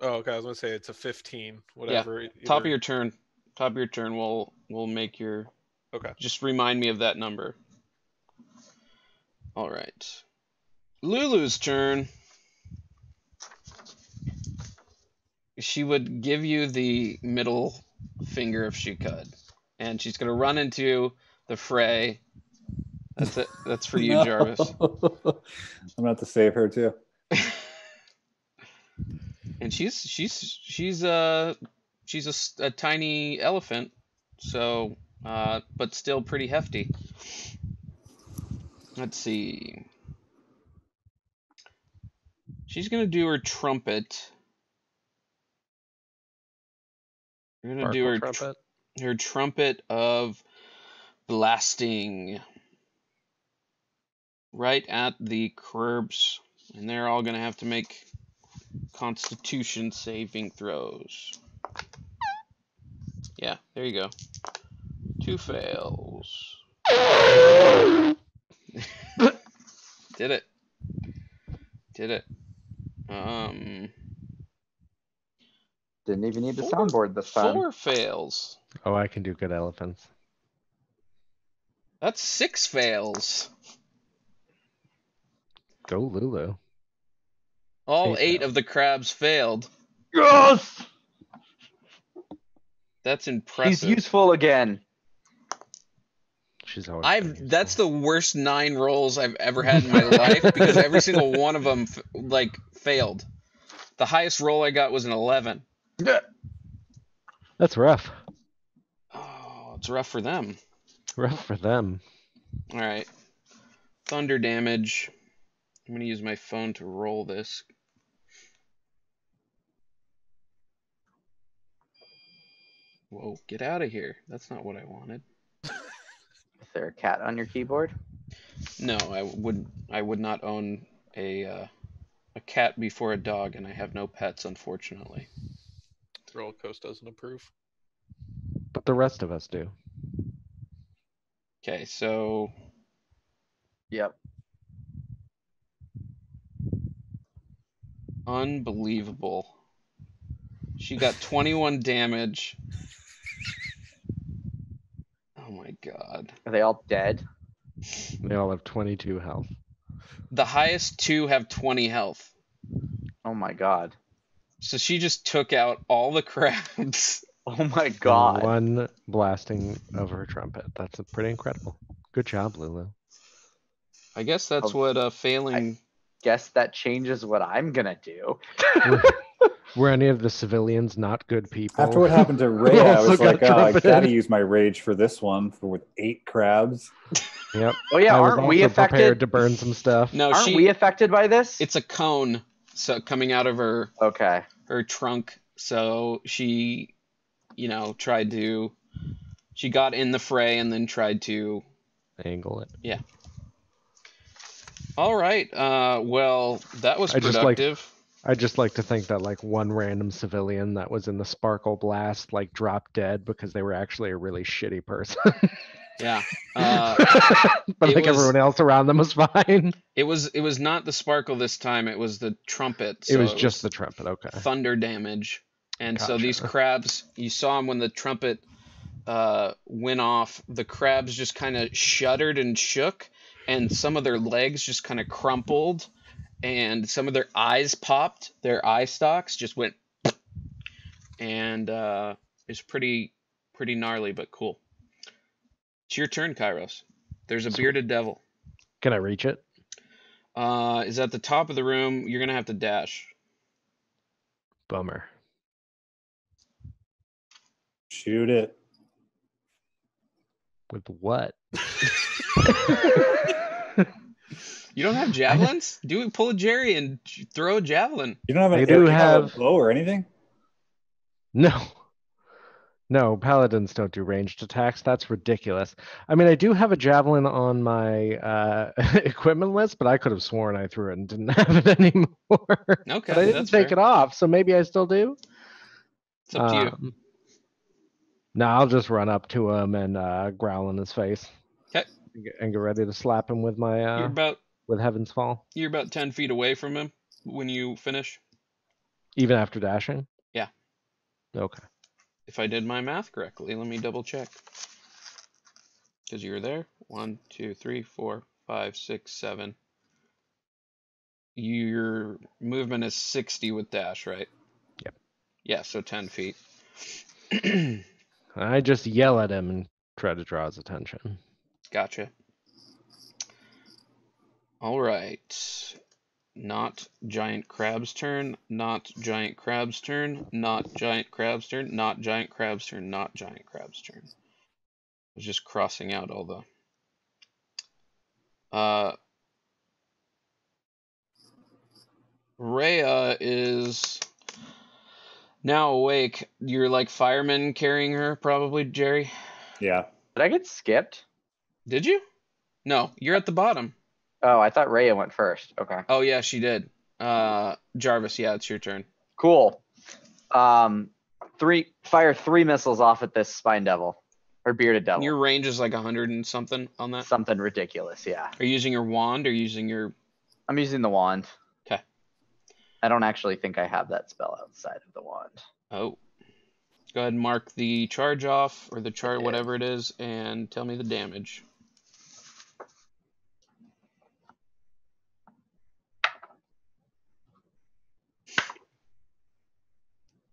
Oh, okay. I was gonna say it's a 15. Whatever. e- Top of your turn. Top of your turn. We'll we'll make your. Okay. Just remind me of that number. All right. Lulu's turn. She would give you the middle finger if she could, and she's gonna run into the fray. That's it. That's for you, <laughs> No. Jarvis. <laughs> I'm gonna have to save her too. And she's she's she's uh she's a tiny elephant, so uh but still pretty hefty. Let's see. She's gonna do her trumpet. We're gonna do her Sparkle tr- her trumpet of blasting. right at the curbs, and they're all gonna have to make Constitution saving throws. Yeah, there you go. Two fails. <laughs> Did it. Did it. Um, Didn't even need the Four- soundboard this time. four fails. Oh, I can do good elephants. That's six fails. Go Lulu. All Eight eight of the crabs failed. Yes! That's impressive. He's useful again. She's always. I've that's the worst nine rolls I've ever had in my <laughs> life because every single one of them f- like failed. The highest roll I got was an eleven. That's rough. Oh, it's rough for them. Rough for them. All right, thunder damage. I'm gonna use my phone to roll this. Whoa, get out of here. That's not what I wanted. Is there a cat on your keyboard? No, I would I would not own a uh, a cat before a dog, and I have no pets, unfortunately. Roll Coast doesn't approve. But the rest of us do. Okay, so Yep. unbelievable. She got 21 damage. My god. Are they all dead? They all have 22 health. The highest two have 20 health. Oh my god. So she just took out all the crabs. <laughs> Oh my god. One blasting of her trumpet. That's pretty incredible. Good job, Lulu. I guess that's Oh, what uh failing Guess that changes what I'm gonna do. <laughs> <laughs> Were any of the civilians not good people? After what happened to <laughs> Ray, I was got like, oh, I trumpeted. gotta use my rage for this one for with eight crabs. Yep. Oh yeah, I aren't we also prepared affected? to burn some stuff. No, Aren't she we affected by this? it's a cone so coming out of her okay. her trunk. So she, you know, tried to she got in the fray and then tried to Angle it. Yeah. All right. Uh well, that was I just like- productive. I just like to think that like one random civilian that was in the sparkle blast like dropped dead because they were actually a really shitty person. <laughs> Yeah. Uh <laughs> but like was- everyone else around them was fine. it was it was not the sparkle this time, it was the trumpet. it so was just the trumpet. Okay. thunder damage. And so these crabs, you saw them when the trumpet uh, went off, the crabs just kind of shuddered and shook, and some of their legs just kind of crumpled, and some of their eyes popped. Their eye stalks just went, and uh, it's pretty pretty gnarly but cool. It's your turn, Kairos. There's a bearded devil. Can I reach it? Uh, is at the top of the room. You're gonna have to dash. Bummer. Shoot it. With what? <laughs> <laughs> You don't have javelins? Do we Pull a Jerry and throw a javelin. You don't have I an do have- bow or anything? No. No, paladins don't do ranged attacks. That's ridiculous. I mean, I do have a javelin on my uh, <laughs> equipment list, but I could have sworn I threw it and didn't <laughs> have it anymore. Okay, but I didn't take fair. it off, so maybe I still do. It's up to you. Um, No, I'll just run up to him and uh, growl in his face. 'Kay. And get- And get ready to slap him with my You're uh, about with Heaven's Fall, you're about ten feet away from him when you finish. even after dashing. Yeah. Okay. If I did my math correctly, let me double check. Because you were there. One, two, three, four, five, six, seven. Your movement is sixty with dash, right? Yep. Yeah, so ten feet. <clears throat> I just yell at him and try to draw his attention. Gotcha. All right. Not giant crab's turn. Not giant crab's turn. Not giant crab's turn. Not giant crab's turn. Not giant crab's turn. I was just crossing out all the. Uh. Rhea is now awake. You're like fireman carrying her, probably, Jerry. Yeah. Did I get skipped? Did you? No, you're at the bottom. Oh, I thought Raya went first. Okay. Oh yeah, she did. Uh, Jarvis, yeah, it's your turn. Cool. Um, three fire three missiles off at this spine devil or bearded devil. Your range is like a hundred and something on that. Something ridiculous. Yeah. Are you using your wand or using your? I'm using the wand. Okay. I don't actually think I have that spell outside of the wand. Oh. Go ahead and mark the charge off or the chart, whatever it is, and tell me the damage.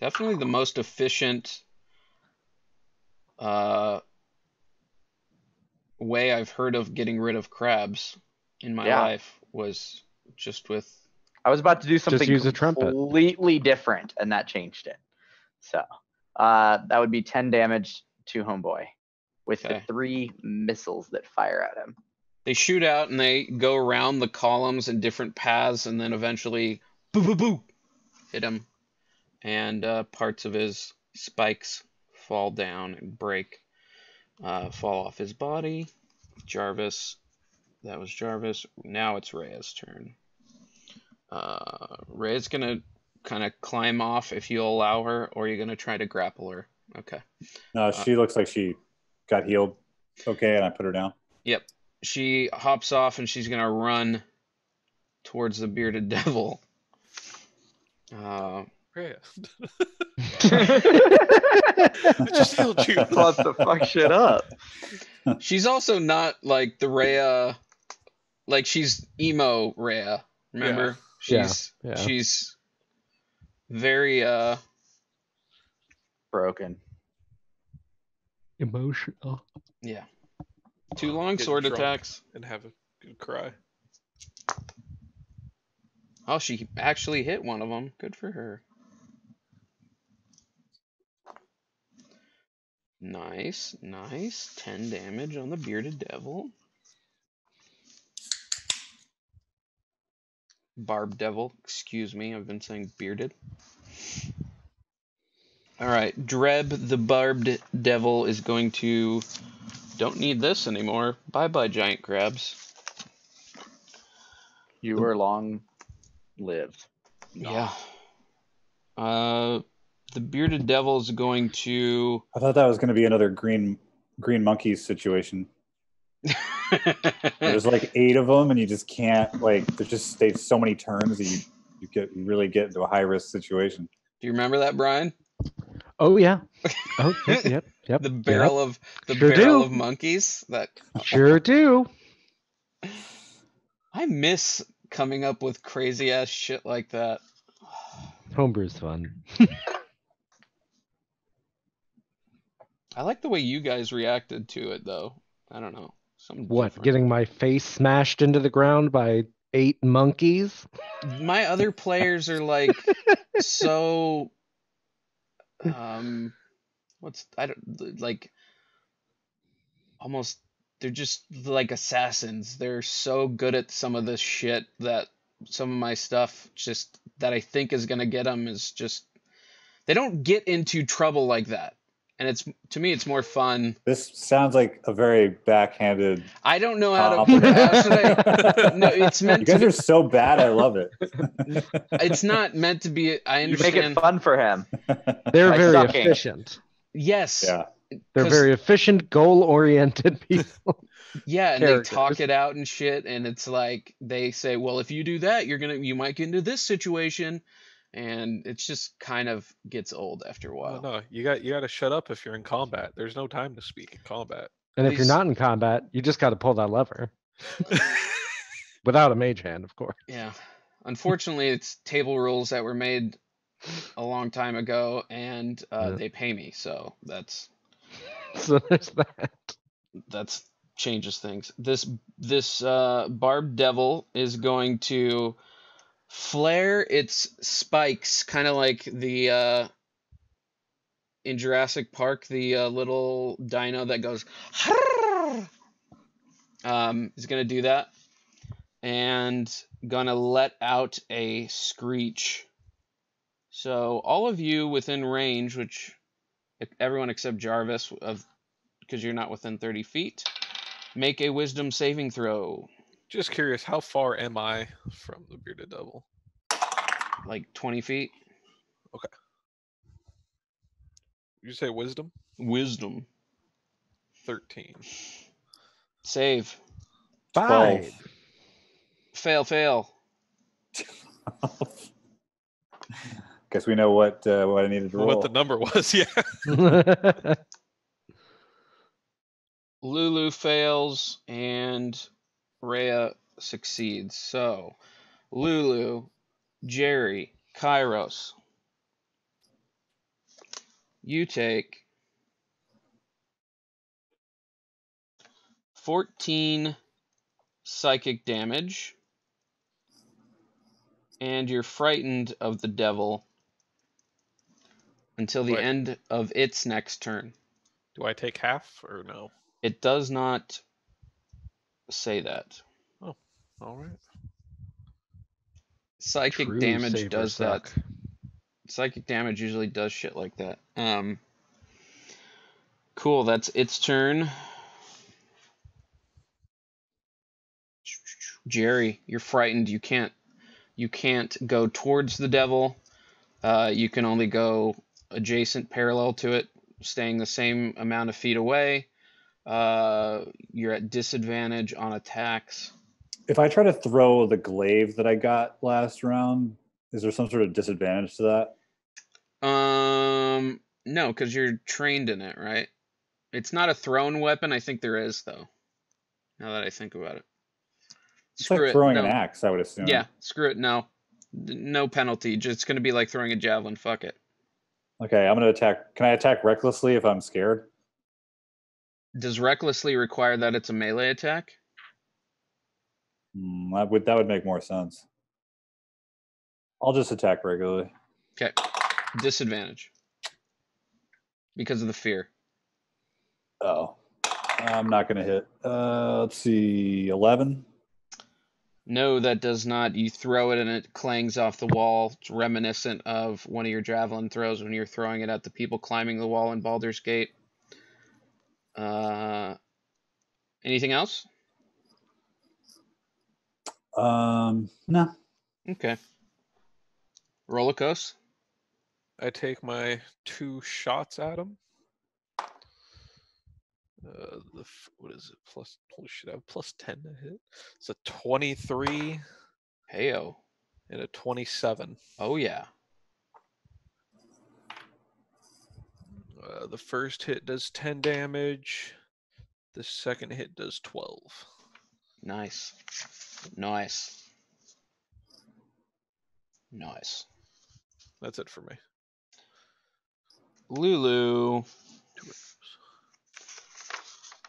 Definitely the most efficient uh, way I've heard of getting rid of crabs in my Yeah. life was just with I was about to do something use completely different, and that changed it. So uh, that would be 10 damage to Homeboy with Okay. the three missiles that fire at him. they shoot out and they go around the columns in different paths and then eventually boo boo boo hit him and uh, parts of his spikes fall down and break uh, fall off his body jarvis that was jarvis now it's rhea's turn uh, rhea's gonna kind of climb off if you allow her or you're gonna try to grapple her okay No, she looks like she got healed. Okay, and I put her down. Yep. She hops off and she's gonna run towards the bearded <laughs> devil. Uh, Rhea. <laughs> <laughs> I just healed you. Club the fuck shit up. she's also not like the Rhea, like she's emo Rhea. Remember? Yeah, She's yeah. she's very uh Broken. Emotional. yeah. Two long Getting sword attacks. and have a good cry. Oh, she actually hit one of them. Good for her. Nice, nice. 10 damage on the bearded devil. Barb devil, excuse me, I've been saying bearded. Alright, Dreb the barbed devil is going to. Don't need this anymore. Bye bye, giant crabs. You were long lived. Yeah. Uh, the bearded devil is going to. I thought that was going to be another green green monkeys situation. <laughs> There's like eight of them, and you just can't like. There's just stays so many turns that you you get you really get into a high risk situation. Do you remember that, Brian? Oh yeah. Oh yep, <laughs> yep, yep. The yep. barrel of the Sure barrel do. of monkeys. That <laughs> Sure do. I miss coming up with crazy ass shit like that. Homebrew's fun. I like the way you guys reacted to it, though. I don't know. Something What? different. Getting my face smashed into the ground by eight monkeys? my other <laughs> players are like so um what's i don't like almost they're just like assassins they're so good at some of this shit that some of my stuff just that i think is going to get them is just they don't get into trouble like that and it's to me it's more fun This sounds like a very backhanded. i don't know how to compliment. how should I, <laughs> no it's meant You guys to are so bad. I love it. <laughs> it's not meant to be i You make understand it fun for him. <laughs> They're By very sucking. efficient. yes yeah. they're very efficient, goal-oriented people. Yeah, and they talk it out and shit, and it's like they say, "Well, if you do that, you're gonna, you might get into this situation," and it's just kind of gets old after a while. no, you got you got to shut up if you're in combat. There's no time to speak in combat. And if you're not in combat, you just got to pull that lever <laughs> without a mage hand, of course. Yeah, unfortunately, it's table rules that were made a long time ago, and uh, Yeah. they pay me, so that's <laughs> So there's that. that's changes things. This this uh, barbed devil is going to flare its spikes, kind of like the uh, in Jurassic Park, the uh, little dino that goes. Um, is gonna do that, and gonna let out a screech. So all of you within range, which everyone except Jarvis of because you're not within 30 feet. Make a wisdom saving throw. Just curious, how far am I from the bearded devil? Like 20 feet. Okay. You say wisdom? Wisdom. 13. Save. Five. Fail, fail. Guess we know what uh, what I needed to roll. What the number was, <laughs> yeah. Lulu fails and Rhea succeeds. So, Lulu, Jerry, Kairos. You take 14 psychic damage. And you're frightened of the devil until the Wait. end of its next turn. Do I take half or no? It does not say that. Oh, all right. Psychic True damage does suck. that. Psychic damage usually does shit like that. Um Cool, that's its turn. Jerry, you're frightened. You can't you can't go towards the devil. Uh, you can only go adjacent parallel to it, staying the same amount of feet away. Uh, you're at disadvantage on attacks. If I try to throw the glaive that I got last round, is there some sort of disadvantage to that? Um, no, because you're trained in it, right? It's not a thrown weapon. I think there is though. Now that I think about it, It's like throwing an axe, I would assume. Yeah, screw it. No, no penalty. Just gonna be like throwing a javelin. Fuck it. Okay, I'm gonna attack. Can I attack recklessly if I'm scared? Does recklessly require that it's a melee attack? Hmm, that would that would make more sense. I'll just attack regularly. Okay, disadvantage because of the fear. Oh, I'm not gonna hit. Uh, let's see, eleven. No, that does not. You throw it and it clangs off the wall. It's reminiscent of one of your javelin throws when you're throwing it at the people climbing the wall in Baldur's Gate. Uh, anything else? Um, no. Okay. Roller coaster. I take my two shots at him. Uh, the f- what is it? Plus, holy shit, I have plus ten to hit. It's a twenty-three Heyo. and a twenty-seven. Oh yeah. Uh, the first hit does ten damage. The second hit does twelve. Nice. Nice. Nice. That's it for me. Lulu.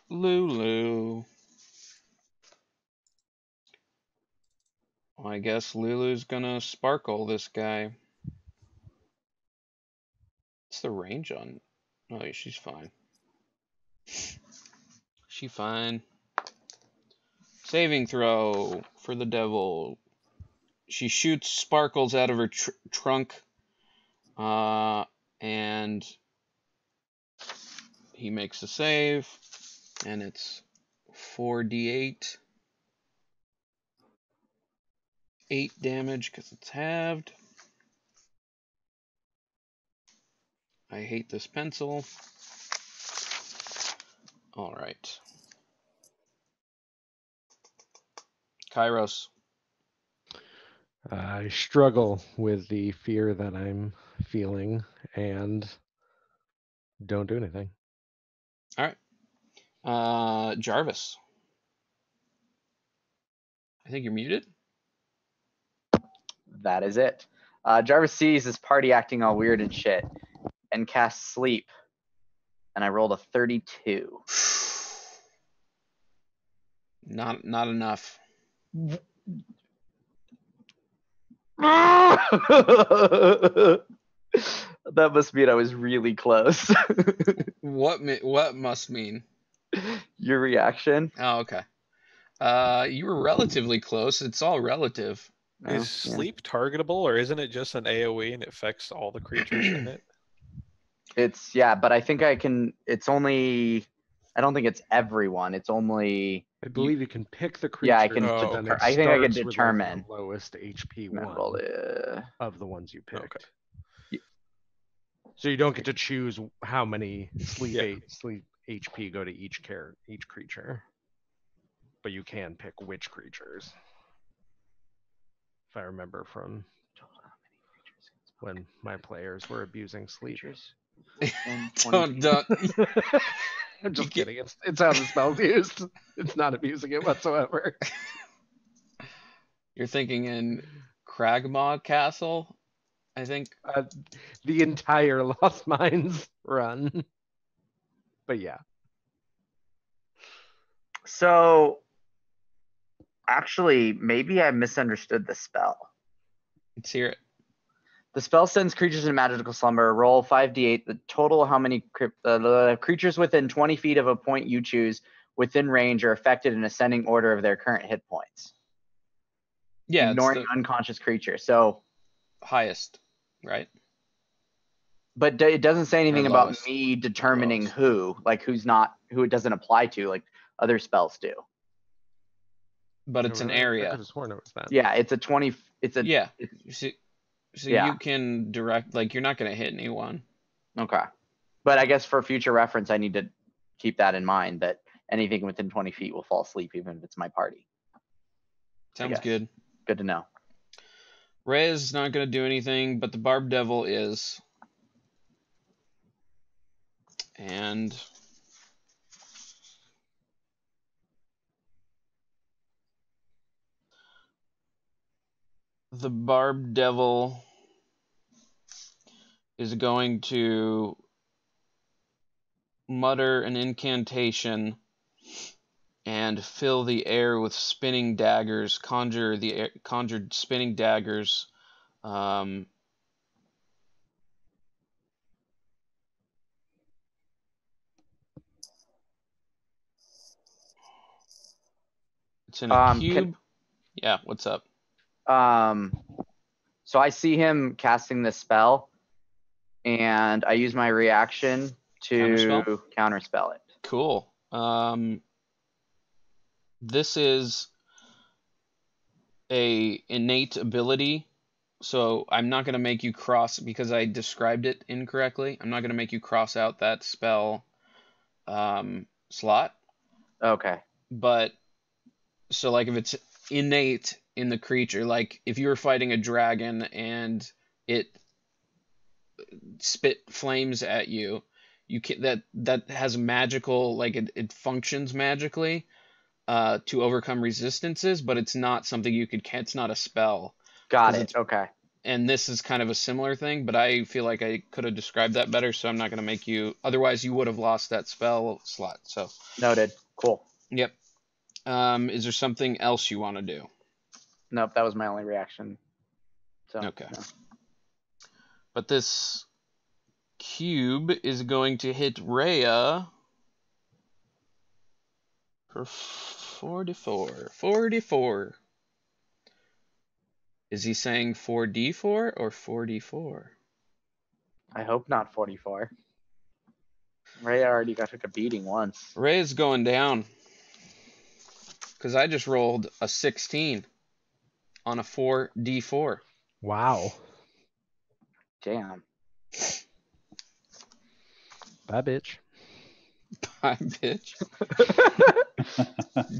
Lulu. I guess Lulu's gonna sparkle this guy. What's the range on? Oh, yeah, she's fine. She fine. Saving throw for the devil. She shoots sparkles out of her tr- trunk. Uh, and he makes a save. And it's 4d8. 8 damage because it's halved. I hate this pencil. All right. Kairos. I struggle with the fear that I'm feeling and don't do anything. All right. Uh, Jarvis. I think you're muted. That is it. Uh, Jarvis sees his party acting all weird and shit and cast sleep. And I rolled a 32. <sighs> Not not enough. <laughs> that must mean I was really close. <laughs> What mi- what must mean? Your reaction? Oh, okay. Uh, you were relatively close. It's all relative. Oh, Is yeah. sleep targetable, or isn't it just an AOE and it affects all the creatures in it? It's yeah, but I think I can. It's only. I don't think it's everyone. It's only I believe you can pick the creature. Yeah, I can Oh, okay. I think I can determine like, the lowest HP one of the ones you picked. Okay. So you don't get to choose how many sleep Yeah. eight, sleep HP go to each care each creature, but you can pick which creatures. If I remember from when my players were abusing sleep. and Don't, <laughs> don't. <laughs> <laughs> I'm just kidding. It's it's how the spell's used. It's not abusing it whatsoever. You're thinking in Cragmaw Castle, I think. Uh, the entire Lost Mines run. But yeah, So, actually, maybe I misunderstood the spell. Let's hear it. The spell sends creatures in magical slumber. Roll 5d8. The total how many crypt, uh, the creatures within 20 feet of a point you choose within range are affected in ascending order of their current hit points, Yeah, it's ignoring the unconscious creature. So, highest, right? but d- it doesn't say anything about me determining who, like who's not, who it doesn't apply to, like other spells do. But it's an really- I area. could have sworn it was that. Yeah, it's a 20. It's a Yeah. it- So, Yeah. you can direct, like, you're not going to hit anyone. Okay. But I guess for future reference, I need to keep that in mind that anything within 20 feet will fall asleep, even if it's my party. Sounds good. Good to know. Ray is not going to do anything, but the Barb Devil is. And. The Barb Devil is going to mutter an incantation and fill the air with spinning daggers. Conjure the air, conjured spinning daggers. Um, it's in a Um, can- cube. Yeah, what's up? Um, so I see him casting this spell, and I use my reaction to Counterspell? counterspell it. Cool. Um, this is a innate ability, so I'm not going to make you cross because I described it incorrectly. I'm not going to make you cross out that spell um, slot. Okay. But so like if it's innate in the creature, like if you were fighting a dragon and it spit flames at you, you can that that has magical like it, it functions magically uh to overcome resistances, but it's not something you could it's not a spell. Got it. Okay. And this is kind of a similar thing, but I feel like I could have described that better, so I'm not going to make you otherwise you would have lost that spell slot. So, Noted. Cool. yep. Um is there something else you want to do? Nope, that was my only reaction. So Okay. no. But this cube is going to hit Rhea for 44. 44. Is he saying 4d4 or 44? I hope not 44. Ray already got took a beating once. Rhea's going down. Because I just rolled a 16 on a 4d4. Wow. Damn. Bye, bitch. <laughs> Bye, bitch.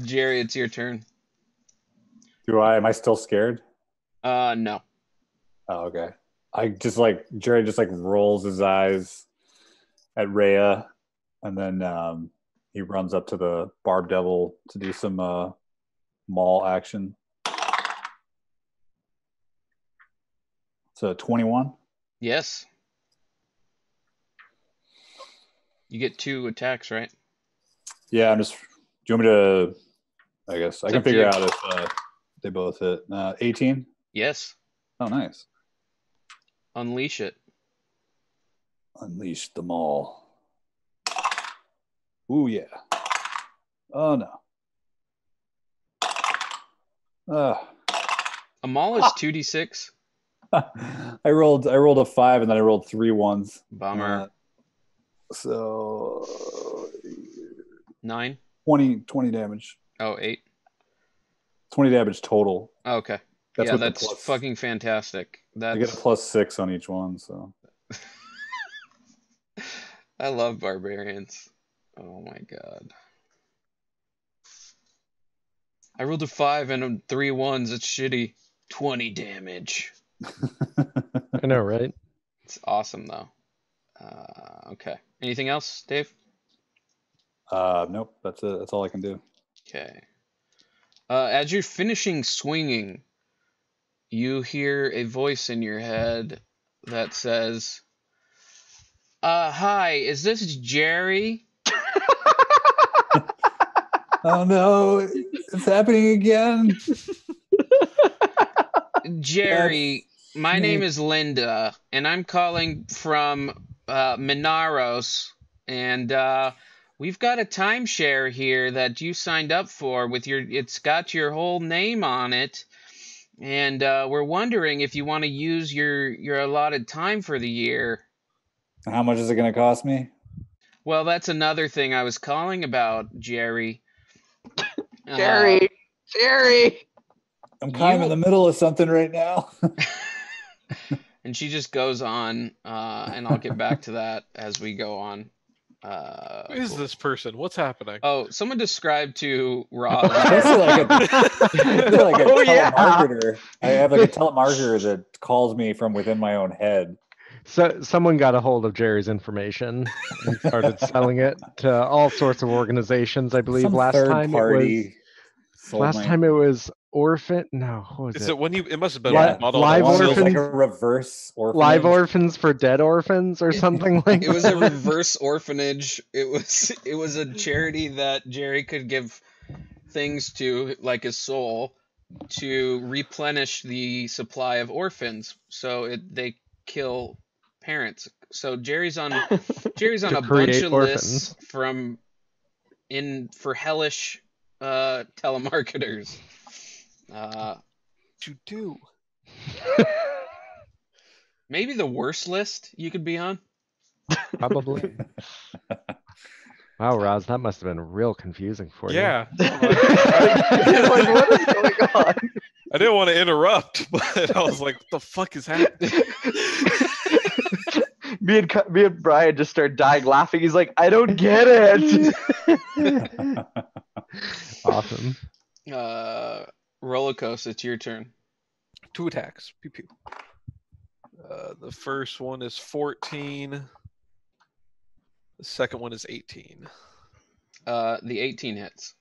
<laughs> Jerry, it's your turn. Do I? Am I still scared? Uh, no. Oh, okay. I just like Jerry just like rolls his eyes at Rhea, and then um, he runs up to the Barb Devil to do some uh, maul action. So twenty-one. Yes. You get two attacks, right? Yeah, I'm just. Do you want me to? I guess I can figure you. out if uh, they both hit. Uh, 18. Yes. Oh, nice. Unleash it. Unleash them all. Ooh, yeah. Oh, no. Uh, A maul is 2d6. <laughs> I rolled I rolled a five and then I rolled three ones. Bummer. Uh, so Nine. 20, 20 damage. Oh, eight. 20 damage total. Oh, okay. That's yeah, that's plus. fucking fantastic. I get a plus six on each one, so <laughs> I love barbarians. Oh my god. I rolled a five and three ones. It's shitty. Twenty damage. <laughs> I know, right? It's awesome though. Uh, okay. Anything else, Dave? uh, nope. That's it. That's all I can do. Okay. Uh, as you're finishing swinging, you hear a voice in your head that says, uh, hi, is this Jerry? <laughs> Oh no, it's happening again. Jerry, my me. name is Linda, and I'm calling from uh, Minauros, and uh, we've got a timeshare here that you signed up for with your. It's got your whole name on it, and uh, we're wondering if you want to use your your allotted time for the year. How much is it going to cost me? Well, that's another thing I was calling about, Jerry. Uh, Jerry, Jerry. I'm kind of in the middle of something right now. <laughs> and she just goes on, uh, and I'll get back to that as we go on. Uh, Who is this person? What's happening? Oh, someone described to Rob. <laughs> Basically like a, <laughs> basically like a Oh, yeah. I have like a telemarketer that calls me from within my own head. So someone got a hold of Jerry's information and started selling it to all sorts of organizations. I believe Some last third time it was sold last my- time it was Orphan. No, what was Is it? it when you? It must have been Li- like model live orphans? like a reverse orphanage. Live Orphans for Dead Orphans or something like it was a <laughs> reverse orphanage. It was it was a charity that Jerry could give things to, like his soul, to replenish the supply of orphans. So it they kill parents. So Jerry's on <laughs> Jerry's on a bunch create of lists from in for hellish uh, telemarketers. Uh, What you do? maybe the worst list you could be on. Probably. <laughs> Wow, Roz, that must have been real confusing for you. Yeah. <laughs> like, what is going on? I didn't want to interrupt, <laughs> but I was like, "What the fuck is happening?" me and me and Brian just start dying laughing. He's like, I don't get it. Awesome. Uh, roller coaster, it's your turn. Two attacks. Pew pew. Uh, the first one is 14. The second one is 18. Uh, the 18 hits.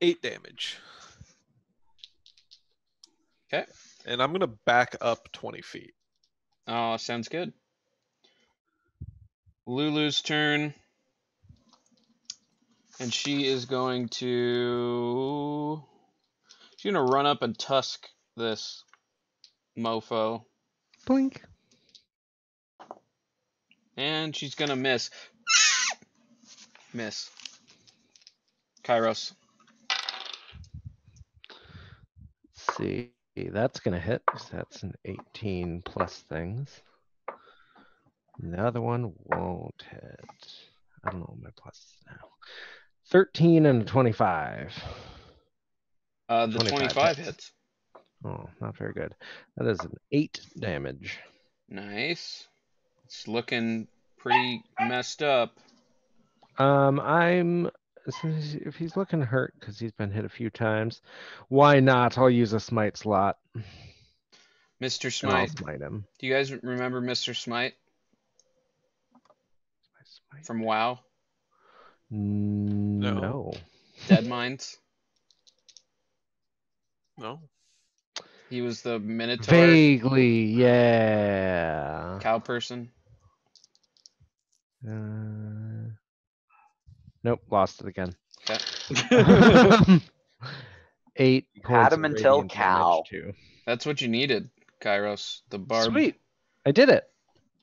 Eight damage. Okay. And I'm gonna back up 20 feet. Oh, sounds good. Lulu's turn. And she is going to. She's going to run up and tusk this mofo. Blink. And she's going to miss. miss. Kairos. Let's see. That's gonna hit. That's an 18 plus things. The other one won't hit. I don't know what my plus is now. 13 and a 25. Uh, the 25 25 hits. hits. Oh, not very good. That is an 8 damage. Nice. It's looking pretty messed up. Um, I'm if he's looking hurt because he's been hit a few times, why not? I'll use a smite slot. Mr. Smite. smite him. Do you guys remember Mr. Smite Smite. from WoW? No. Deadmines? <laughs> No. He was the Minotaur Vaguely, yeah. cow person. Uh, nope, lost it again. Okay. <laughs> Eight. You had points him until cow. That's what you needed, Kairos. The barb. Sweet, I did it.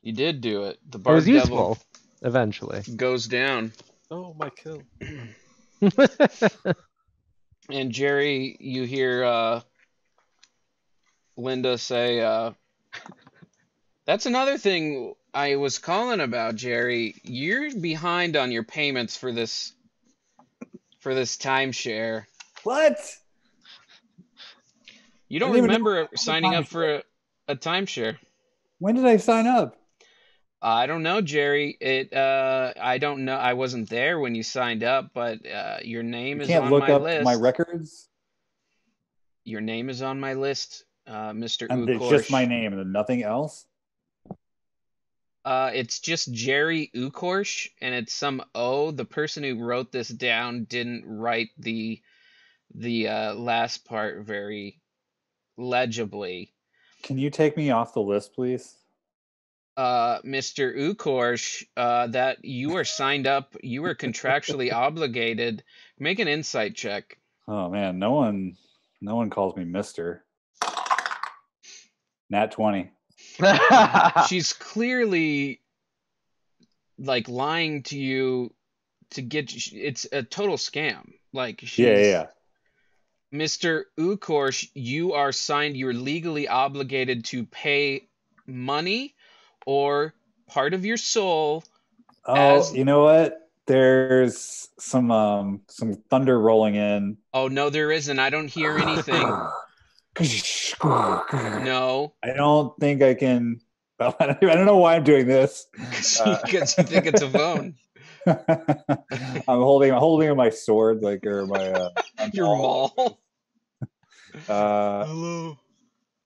You did do it. The barb It barb was devil useful eventually. goes down. Oh, my kill. <clears throat> And Jerry, you hear uh, Linda say, uh, "That's another thing I was calling about, Jerry. You're behind on your payments for this for this timeshare. What? You don't didn't even know remember what was a signing up for a, a timeshare? When did I sign up? I don't know, Jerry. It uh I don't know. I wasn't there when you signed up, but uh your name You is can't on look my up list. my records. Your name is on my list, uh Mr. And it's just my name and nothing else. Uh it's just Jerry Ukorsh and it's some O. The person who wrote this down didn't write the the uh last part very legibly. Can you take me off the list, please? Uh, Mr. Ukorsh, uh, that you are signed up, you are contractually <laughs> obligated. Make an insight check. Oh man, no one, no one calls me Mister. Nat twenty. <laughs> <laughs> She's clearly like lying to you to get. It's a total scam. Like she's, Yeah, yeah, yeah. Mr. Ukorsh, you are signed. You're legally obligated to pay money or part of your soul. Oh, As- you know what? There's some um some thunder rolling in. Oh no, there isn't. I don't hear anything. <laughs> no, I don't think I can. <laughs> I don't know why I'm doing this. Uh, because <laughs> you think it's a phone. I'm holding, I'm holding my sword, like or my uh, Your maul. mall. Uh, Hello.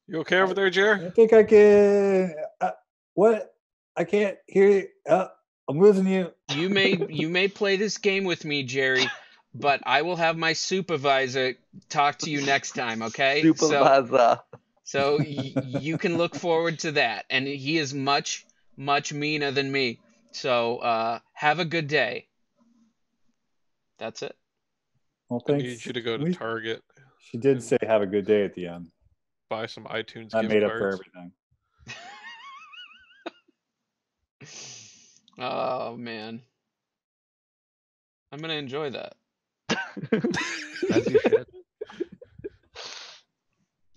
You okay over there, I think I can. Uh, what? I can't hear you. Uh, I'm losing you. You may <laughs> you may play this game with me, Jerry, but I will have my supervisor talk to you next time. Okay? So Supervisor. so y- you can look forward to that, and he is much much meaner than me. So uh, have a good day. That's it. Well, I need you to go to We- Target, She did say have a good day at the end. buy some iTunes That gift made up for everything. Oh man, I'm gonna enjoy that. As you should.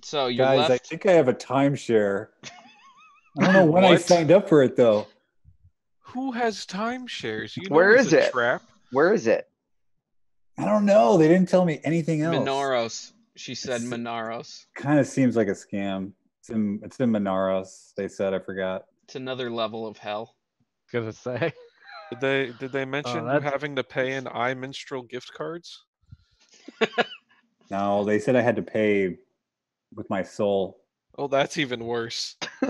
So you're Guys, I think I have a timeshare. I don't know <laughs> when I signed up for it though. Who has timeshares? You know Where it's is a it? Trap. Where is it? I don't know. They didn't tell me anything else. Minauros. She said It's- Minauros. Kind of seems like a scam. It's in it's in Minauros. They said I forgot. It's another level of hell. Gonna say. <laughs> Did they did they mention you having to pay in iMinstrel gift cards? No, they said I had to pay with my soul. Oh, that's even worse. <laughs>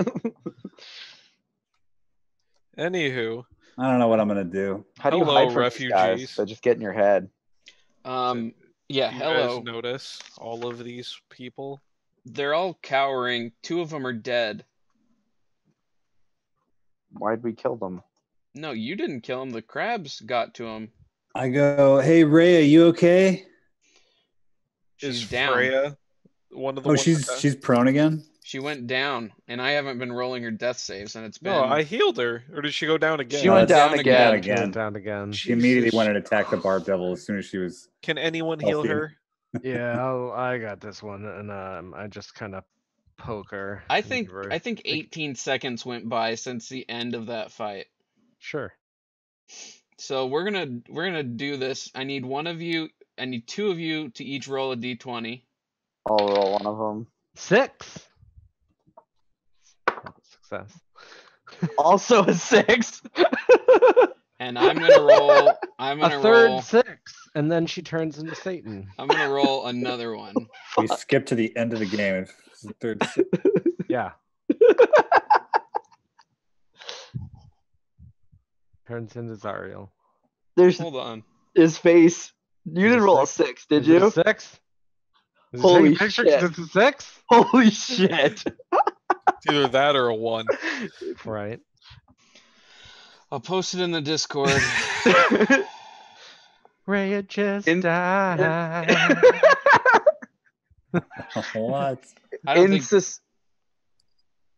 Anywho, I don't know what I'm gonna do. How do you Hello, hide from these guys? refugees. They just get in your head. Um, yeah, you hello. guys notice all of these people? They're all cowering. Two of them are dead. Why'd we kill them? No, you didn't kill him. The crabs got to him. I go, hey Ray, are you okay? She's Is down. Freya one of the Oh, ones she's that- she's prone again. She went down, and I haven't been rolling her death saves, and it's been. No, I healed her. Or did she go down again? She went down down again. again. Again. Down again. She immediately Jesus. went and attacked the barb devil as soon as she was. Can anyone heal her? Yeah, I'll, I got this one, and um, I just kind of poke her. I think I think 18 seconds went by since the end of that fight. Sure. So we're gonna we're gonna do this. I need one of you. I need two of you to each roll a d20. I'll roll one of them. Six. Success. <laughs> Also a six. <laughs> And I'm gonna roll. I'm A gonna a third roll. six, and then she turns into Satan. I'm gonna roll another one. We skip to the end of the game. It's the third. <laughs> Yeah. Turns into Zariel. There's Hold on. his face. You Is didn't it roll a six? six, did Is it a you? six? Is it Holy taking a picture 'cause shit. It's a six. Holy shit. It's either that or a one. <laughs> Right. I'll post it in the Discord. <laughs> Rhea just In- died. <laughs> what? I don't in, think. sus-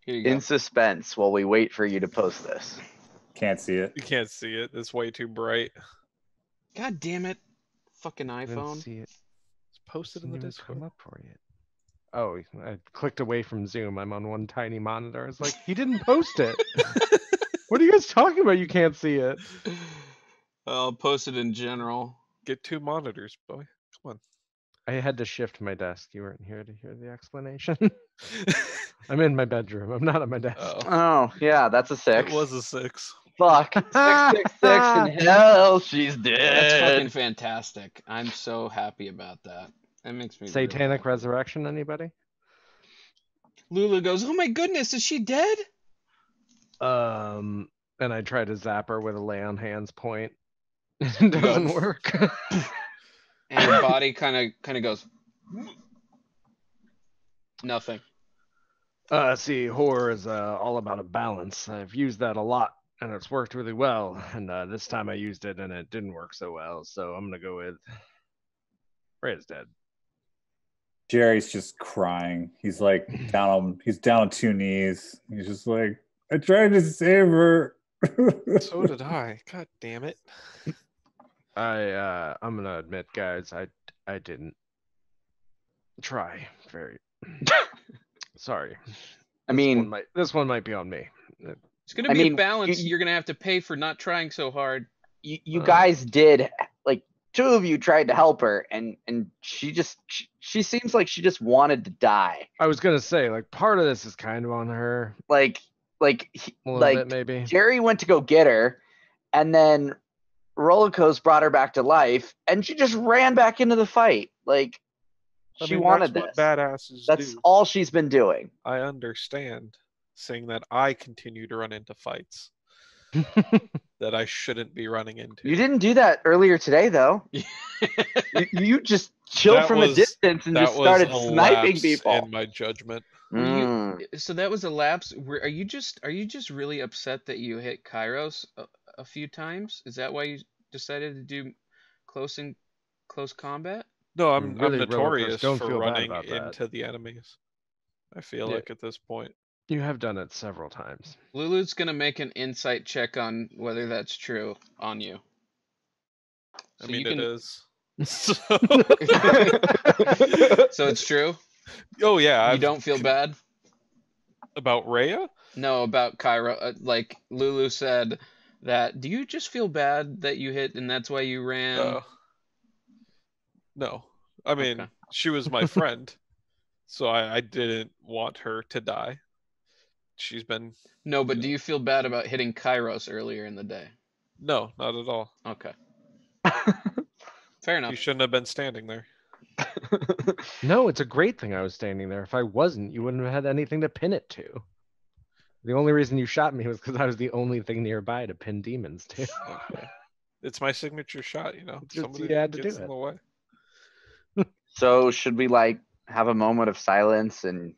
Here you go. in suspense while we wait for you to post this. Can't see it. You can't see it. It's way too bright. God damn it! Fucking iPhone. see it. It's posted in the Didn't Discord. come up for you. Oh, I clicked away from Zoom. I'm on one tiny monitor. It's like he didn't post it. <laughs> what are you guys talking about? You can't see it. I'll post it in general. Get two monitors, boy. Come I had to shift my desk. You weren't here to hear the explanation. <laughs> I'm in my bedroom. I'm not at my desk. on. oh, Oh, yeah, that's a it six. was a six. Fuck. <laughs> Six, six, six, and <laughs> hell, she's dead. That's fucking dead. fantastic. I'm so happy about that. That makes me really Satanic happy. resurrection, anybody? Lulu goes, "Oh my goodness, is she dead?" Um, and I try to zap her with a lay on hands point. It doesn't work. And her <coughs> body kind of kind of goes. Nothing. uh, see, horror is uh, all about a balance. I've used that a lot, and it's worked really well. And uh, this time I used it, and it didn't work so well. So I'm gonna go with Rhea's dead. Jerry's just crying. He's like <clears throat> down on he's down on two knees. He's just like, I tried to save her. So did <laughs> I. God damn it. I uh, I'm gonna admit, guys, I I didn't try very. <laughs> Sorry. I This one mean, might, this one might be on me. It's gonna I be mean, a balance. you- You're gonna have to pay for not trying so hard. you, you Uh. guys did like two of you tried to help her, and and she just she, she seems like she just wanted to die. I was gonna say, like, part of this is kind of on her, Like like he- a like bit maybe. Jerry went to go get her, and then Rollercoast brought her back to life, and she just ran back into the fight. Like I she mean, wanted that's this. what badasses That's do. all she's been doing. I understand saying that I continue to run into fights <laughs> that I shouldn't be running into. You didn't do that earlier today, though. <laughs> you, you just chilled That from a distance and that just started a sniping lapse people. in my judgment. Were you- Mm. so that was a lapse. Were, are you just are you just really upset that you hit Kairos a, a few times? Is that why you decided to do close and close combat? No, I'm, Really, I'm notorious don't for running into the enemies. I feel Yeah. like at this point. you have done it several times. Lulu's gonna make an insight check on whether that's true on you. I So mean, you can- it is. So, <laughs> So it's true. oh yeah, You I've- don't feel bad. about Rhea. No, about Cairo. Uh, like Lulu said that. Do you just feel bad that you hit and that's why you ran? Uh, no, I mean Okay. she was my friend, <laughs> so I, I didn't want her to die. She's been no, but do you feel bad about hitting Kairos earlier in the day? no, not at all. Okay. <laughs> Fair enough. You shouldn't have been standing there. <laughs> No, it's a great thing I was standing there. If I wasn't, you wouldn't have had anything to pin it to. The only reason you shot me was because I was the only thing nearby to pin demons to. <laughs> It's my signature shot, you know. Just- Somebody you had to do gets in it. the way. So should we like have a moment of silence and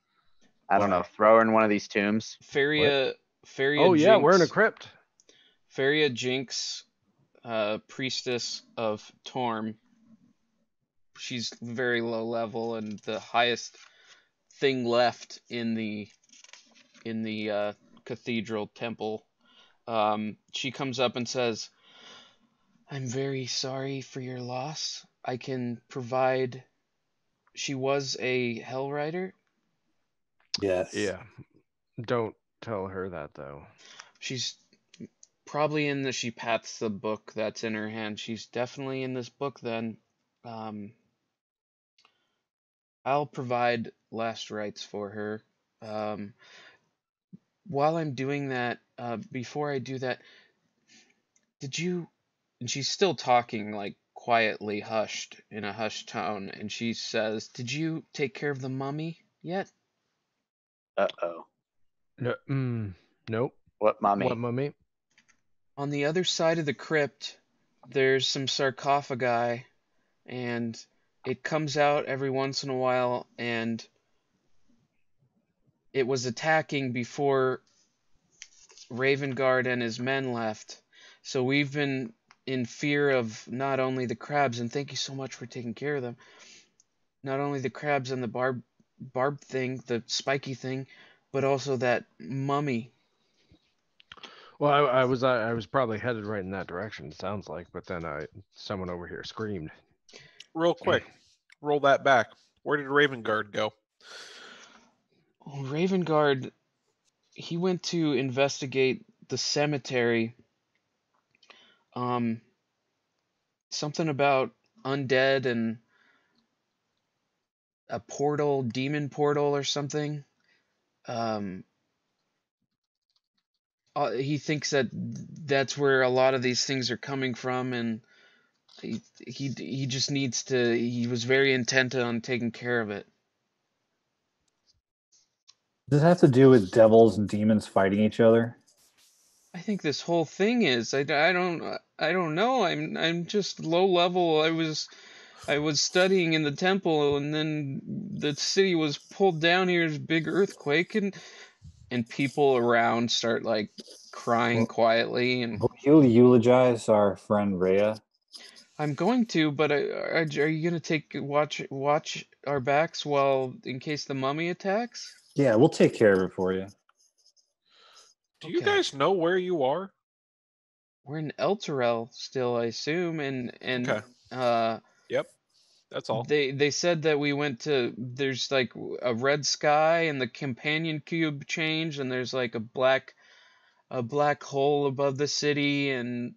I don't know, throw her in one of these tombs? Feria. Feria. oh yeah, we're in a crypt. Feria Jinx, uh, priestess of Torm. She's very low level and the highest thing left in the in the uh, cathedral temple. Um, she comes up and says, "I'm very sorry for your loss. I can provide." She was a Hell Rider. yes. Yeah. Don't tell her that though. She's probably in the she pats the book that's in her hand. She's definitely in this book then. Um I'll provide last rites for her. Um while I'm doing that, uh before I do that, did you and she's still talking like quietly hushed in a hushed tone and she says, "Did you take care of the mummy yet?" Uh oh. No, mm, nope. What mummy? What mummy? On the other side of the crypt, there's some sarcophagi, and it comes out every once in a while, and it was attacking before Ravengard and his men left. So we've been in fear of not only the crabs, and thank you so much for taking care of them, not only the crabs and the barb, barb thing, the spiky thing, but also that mummy Well, I, I was I, I was probably headed right in that direction. it Sounds like, but then I someone over here screamed. Real quick, roll that back. Where did Ravengard go? Oh, Ravengard, he went to investigate the cemetery. Um, something about undead and a portal, demon portal or something. Um, uh, he thinks that that's where a lot of these things are coming from, and he he he just needs to. He was very intent on taking care of it. Does it have to do with devils and demons fighting each other? I think this whole thing is. I, I don't I don't know. I'm I'm just low level. I was I was studying in the temple, and then the city was pulled down here. There's a big earthquake, and and people around start like crying Well- quietly. And Will you eulogize our friend Rhea? I'm going to, but I, are, are you gonna take watch watch our backs while in case the mummy attacks? Yeah, we'll take care of it for you. Do you Okay. guys know where you are? We're in Elturel still, I assume, and and Okay. uh. That's all. They they said that we went to there's like a red sky and the companion cube changed and there's like a black a black hole above the city and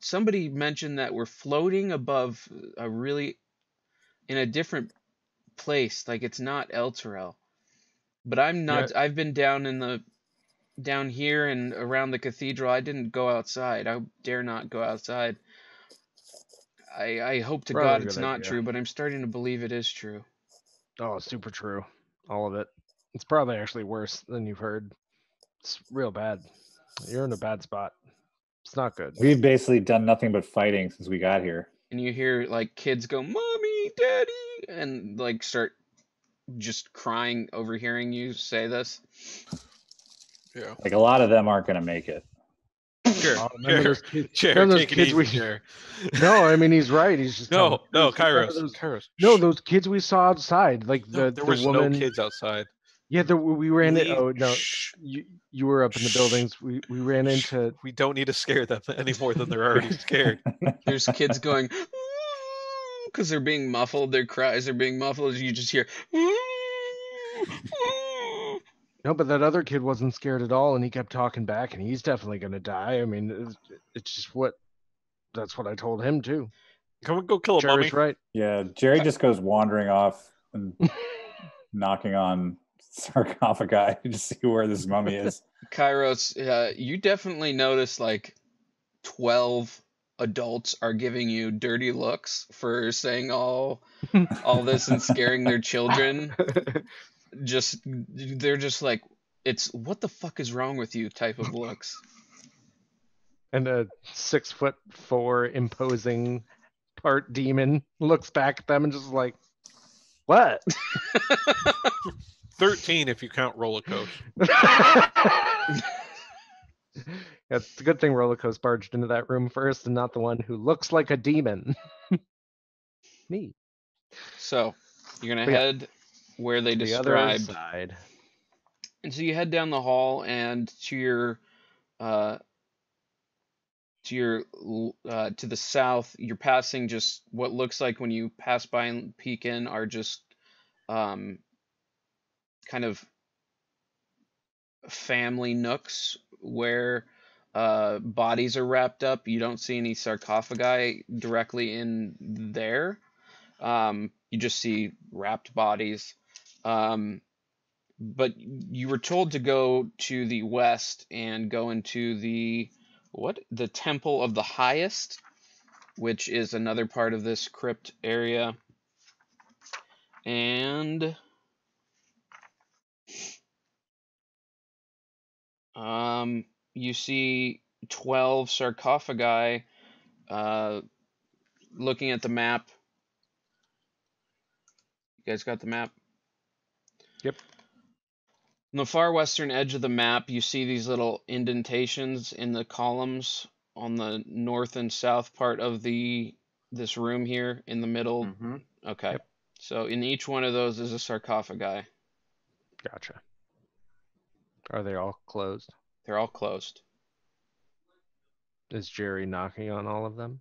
somebody mentioned that we're floating above a really in a different place like it's not Elturel. But I'm not I've been down in the down here and around the cathedral. I didn't go outside. I dare not go outside. I I hope to Probably God it's not idea. true, but I'm starting to believe it is true. Oh, super true. All of it. It's probably actually worse than you've heard. It's real bad. You're in a bad spot. It's not good. We've basically done nothing but fighting since we got here. And you hear like kids go, "Mommy, Daddy," and like start just crying overhearing you say this. Yeah. Like a lot of them aren't going to make it. Sure. Oh, Sure. those kids- Chair, those kids we- Chair. <laughs> No, I mean he's right. He's just No, the no, truth. Remember Kairos. those- Kairos. No, those kids we saw outside, like No, the there the was woman. no kids outside. Yeah, the, we ran it. Oh no, Shh. you you were up in the buildings. We we ran into. We don't need to scare them <laughs> any more than they're already scared. <laughs> There's kids going because they're being muffled. Their cries are being muffled. You just hear. <laughs> No, but that other kid wasn't scared at all, and he kept talking back, and he's definitely gonna die. I mean, it's, it's just what. That's what I told him too. Can we go kill a mummy? Jerry's right. Yeah, Jerry just goes wandering off and <laughs> knocking on sarcophagi <laughs> to see where this mummy is. Kairos, uh, you definitely notice like 12 adults are giving you dirty looks for saying all <laughs> all this and scaring their children. Just they're just like it's what the fuck is wrong with you type of looks. and a six foot four imposing part demon looks back at them and just like, what? <laughs> 13 if you count roller coaster. <laughs> yeah, it's a good thing Rollercoaster barged into that room first and not the one who looks like a demon. <laughs> Me. So, you're going But to yeah. head where they The other side. And so you head down the hall and to your uh to your uh to the south, you're passing just what looks like when you pass by and peek in are just um kind of family nooks where uh bodies are wrapped up. You don't see any sarcophagi directly in there. Um you just see wrapped bodies. Um but you were told to go to the west and go into the what the temple of the highest which is another part of this crypt area and um you see 12 sarcophagi uh looking at the map you guys got the map Yep. on the far western edge of the map, you see these little indentations in the columns on the north and south part of the this room here in the middle. hmm Okay. Yep. So in each one of those is a sarcophagi. Gotcha. Are they all closed? They're all closed. Is Jerry knocking on all of them?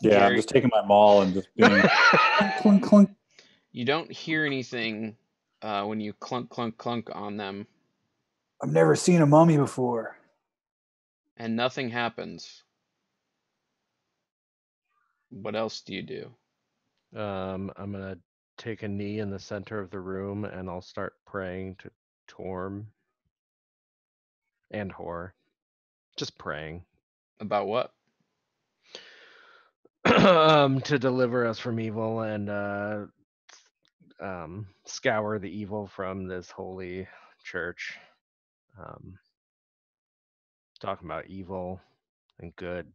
Yeah, I'm just taking my maul and just being <laughs> clunk, clunk, clunk. You don't hear anything uh, when you clunk clunk clunk on them, I've never seen a mummy before. and nothing happens. what else do you do? Um, I'm gonna take a knee in the center of the room and I'll start praying to Torm and horror. Just praying. About what? <clears throat> um, to deliver us from evil and uh, um, scour the evil from this holy church. Um, talking about evil and good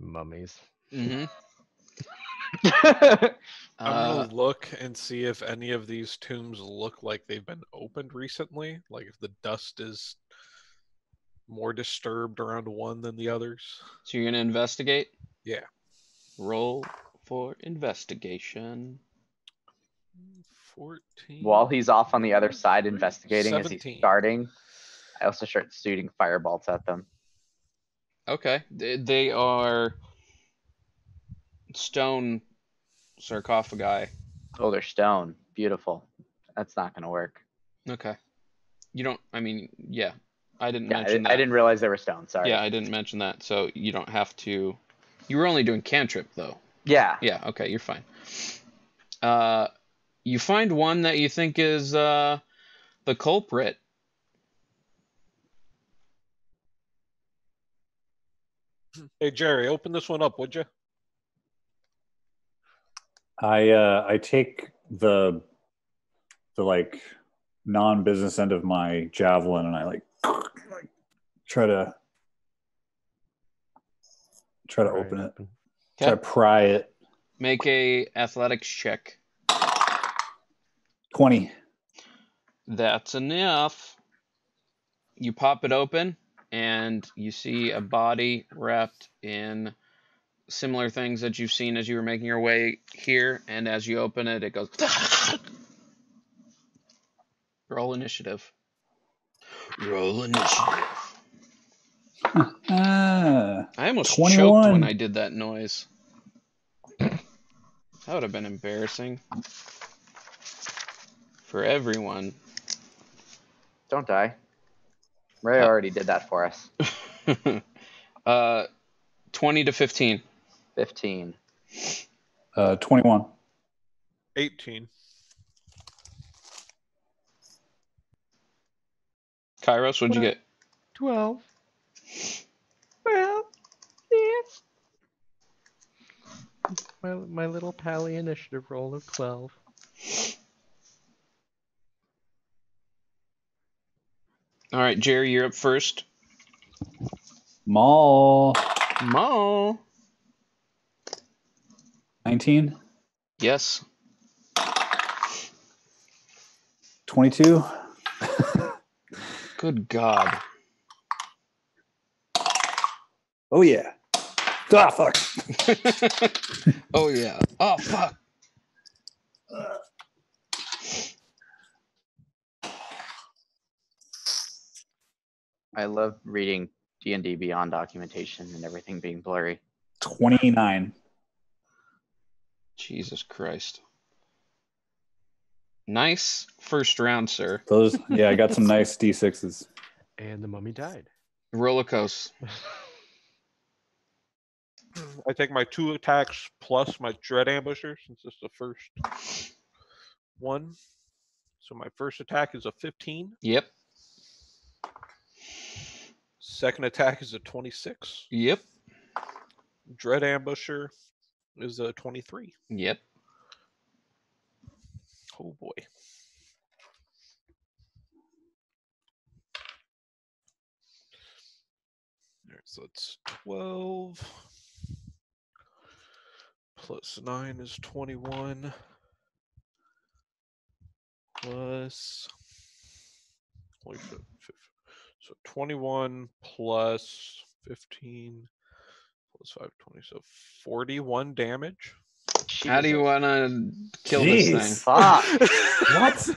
mummies. Mm-hmm. <laughs> I'm Uh, gonna look and see if any of these tombs look like they've been opened recently. Like if the dust is more disturbed around one than the others. so you're gonna investigate? Yeah. Roll for investigation. 14. While he's off on the other side investigating as he's starting, I also start shooting fireballs at them. Okay. They, they are stone sarcophagi. Oh, they're stone. Beautiful. That's not gonna work. Okay. You don't. I mean, yeah. I didn't Yeah, mention didn't- that. I didn't realize they were stone. Sorry. Yeah, I didn't mention that. So you don't have to. You were only doing cantrip though. Yeah. Yeah. Okay. You're fine. Uh, you find one that you think is uh the culprit. Hey Jerry, open this one up, would you? I uh, I take the the like non-business end of my javelin and I like, like try to try to Pry open it. Okay. Try to pry it. Make a athletics check. Twenty. That's enough. You pop it open, and you see a body wrapped in similar things that you've seen as you were making your way here. And as you open it, it goes. <laughs> Roll initiative. Roll initiative. Ah, I almost 21. choked when I did that noise. That would have been embarrassing for everyone. Don't die. Rhea Uh, already did that for us. <laughs> uh, 20 to 15. 15. uh, twenty-one. 18. Kairos, what'd you get? 12. Well, yes. My, my little pally initiative roll of 12. All right, Jerry, you're up first. Mall. Mo. Nineteen. Yes. Twenty-two. <laughs> Good God. Oh yeah. Ah fuck. <laughs> oh yeah. Oh fuck. I love reading D&D Beyond documentation and everything being blurry. Twenty-nine. Jesus Christ. Nice first round, sir. Those. Yeah, I got some <laughs> nice d6s. And the mummy died. Roller coaster. <laughs> I take my two attacks plus my dread ambusher since it's the first one. So my first attack is a 15. Yep. Second attack is a 26. Yep. Dread ambusher is a 23. Yep. Oh boy. Alright, so it's 12. Plus 9 is 21. Plus. Holy shit. fif- So 21 plus 15 plus 5, 20. So 41 damage. How do you want to kill this thing? Fuck. <laughs> What?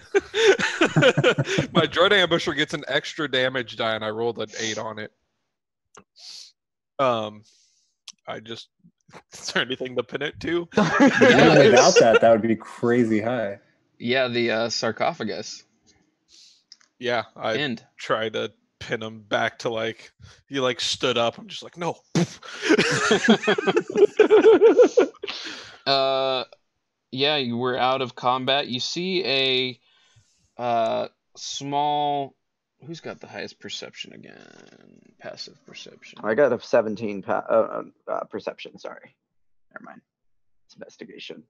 <laughs> My dread ambusher gets an extra damage die, and I rolled an eight on it. Um, I just <laughs> is there anything to pin it to? <laughs> Yeah, without that, that would be crazy high. Yeah, the uh, sarcophagus. Yeah, I End. tried to pin him back to like he like stood up. I'm just like no. <laughs> Uh, yeah, you were out of combat. You see a uh small. Who's got the highest perception again? Passive perception. I got a 17 pa- uh, uh, uh, perception. Sorry. Never mind. It's investigation.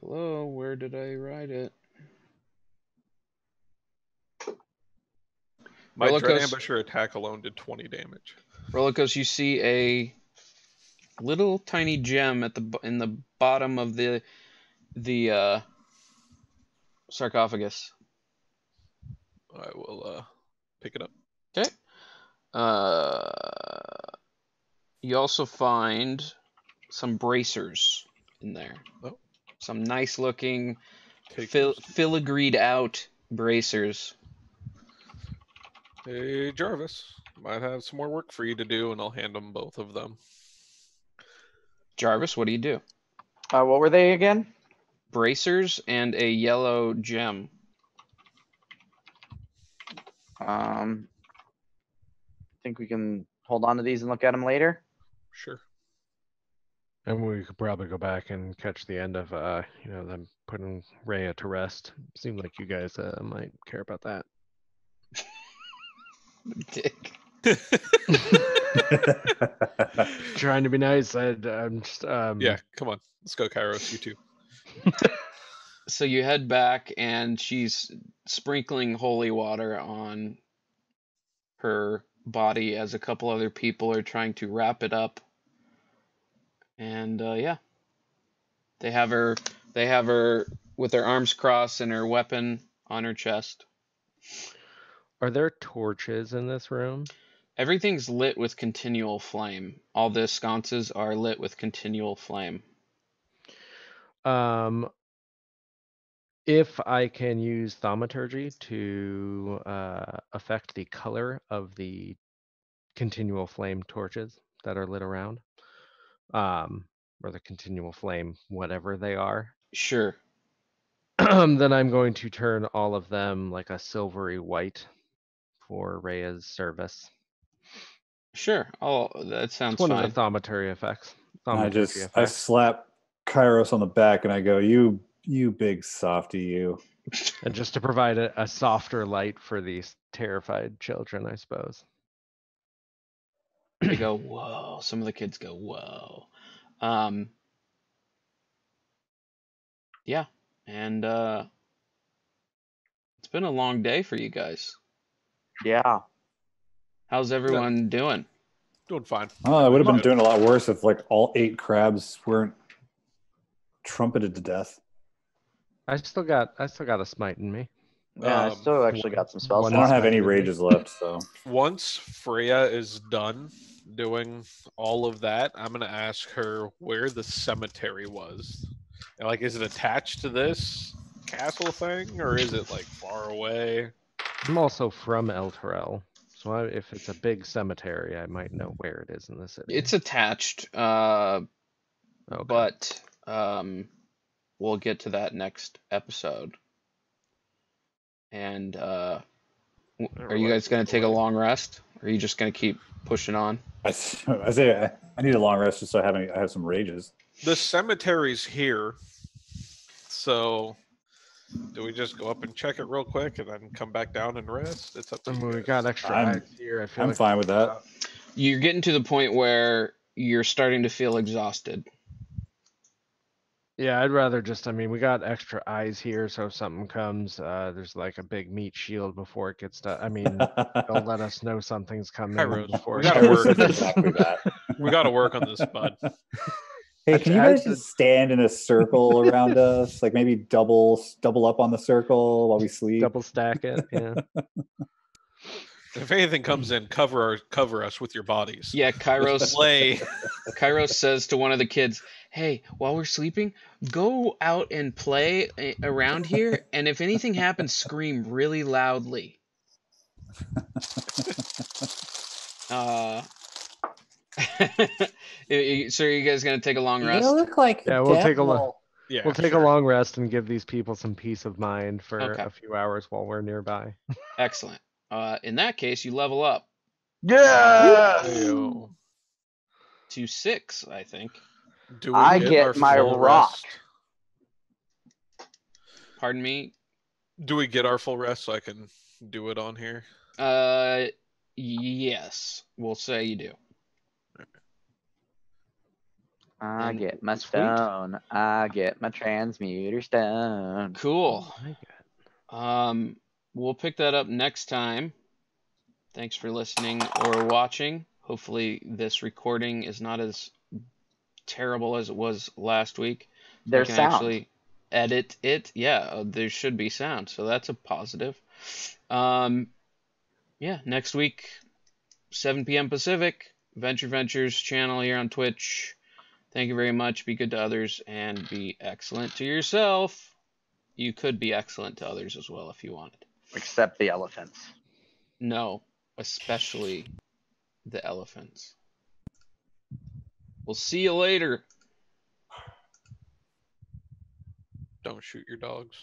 Hello, where did I write it? My Roller dread coast- ambusher attack alone did 20 damage. Rollicos, you see a little tiny gem at the in the bottom of the the uh, sarcophagus. I will uh, pick it up. Okay. Uh, you also find some bracers in there. Oh. Some nice looking fil- filigreed out bracers. Hey, Jarvis. Might have some more work for you to do, and I'll hand them both of them. Jarvis, what do you do? Uh, what were they again? Bracers and a yellow gem. Um, I think we can hold on to these and look at them later. Sure. And we could probably go back and catch the end of, uh, you know, them putting Rhea to rest. Seemed like you guys uh, might care about that. <laughs> Dick. <laughs> <laughs> Trying to be nice. I, I'm just, um, Yeah, come on. Let's go, Kairos. You too. <laughs> So you head back, and she's sprinkling holy water on her body as a couple other people are trying to wrap it up. And uh, yeah, they have her. They have her with her arms crossed and her weapon on her chest. Are there torches in this room? Everything's lit with continual flame. All the sconces are lit with continual flame. Um, if I can use thaumaturgy to uh, affect the color of the continual flame torches that are lit around, um, or the continual flame, whatever they are, Sure. <clears throat> then I'm going to turn all of them like a silvery white for Rhea's service. Sure. Oh, that sounds It's one fine. of the thaumaturgy effects. I Thaumaturgy just I slap Kairos on the back and I go, "You, you big softy, you." And just to provide a, a softer light for these terrified children, I suppose. they go whoa some of the kids go whoa um yeah and uh it's been a long day for you guys Yeah. how's everyone doing Doing fine. Oh, I would have been doing a lot worse if like all eight crabs weren't trumpeted to death. I still got I still got a smite in me. Yeah, I Um, still actually got some spells. I don't That's have any rages left, so <laughs> Once Freya is done doing all of that, I'm gonna ask her where the cemetery was. And, like, is it attached to this castle thing, or is it like far away? I'm also from Elturel, so I, if it's a big cemetery, I might know where it is in the city. it's attached uh Okay. but um we'll get to that next episode and uh are you guys gonna take a long rest or are you just gonna keep pushing on I say I, I need a long rest just so I have any, I have some rages. The cemetery's here, so do we just go up and check it real quick and then come back down and rest? It's up to I you we got extra I'm- eyes here. I feel I'm like fine with that. you're getting to the point where you're starting to feel exhausted Yeah, I'd rather just. I mean, we got extra eyes here, so if something comes, uh, there's like a big meat shield before it gets to. I mean, they'll let us know something's <laughs> coming Kairos, before. we it gotta work. exactly that. <laughs> We got to work on this, bud. <laughs> Hey, can you guys just stand in a circle around us? Like maybe double double up on the circle while we sleep. Double stack it. Yeah. If anything comes in, cover our, cover us with your bodies. yeah kairos <laughs> Play. Kairos says to one of the kids, "Hey, while we're sleeping, go out and play around here, and if anything happens, scream really loudly." <laughs> Uh, <laughs> i- i- so are you guys gonna take a long rest? look like Yeah, we'll take a look. Yeah, we'll take sure. a long rest and give these people some peace of mind for Okay. a few hours while we're nearby. Excellent. Uh, in that case, you level up. Yeah. Ayo. to six, I think. Do we I get, get our my full rock. rest? Pardon me. Do we get our full rest so I can do it on here? Uh, yes, we'll say you do. I And get my sweet. stone. I get my transmuter stone. Cool. Oh my God. Um, we'll pick that up next time. Thanks for listening or watching. Hopefully, this recording is not as terrible as it was last week. We There's can sound. actually edit it. Yeah, uh, there should be sound, so that's a positive. Um, yeah, next week, 7 p.m. Pacific, Venture Ventures channel here on Twitch. Thank you very much. Be good to others and be excellent to yourself. You could be excellent to others as well if you wanted. Except the elephants. No, especially the elephants. We'll see you later. Don't shoot your dogs.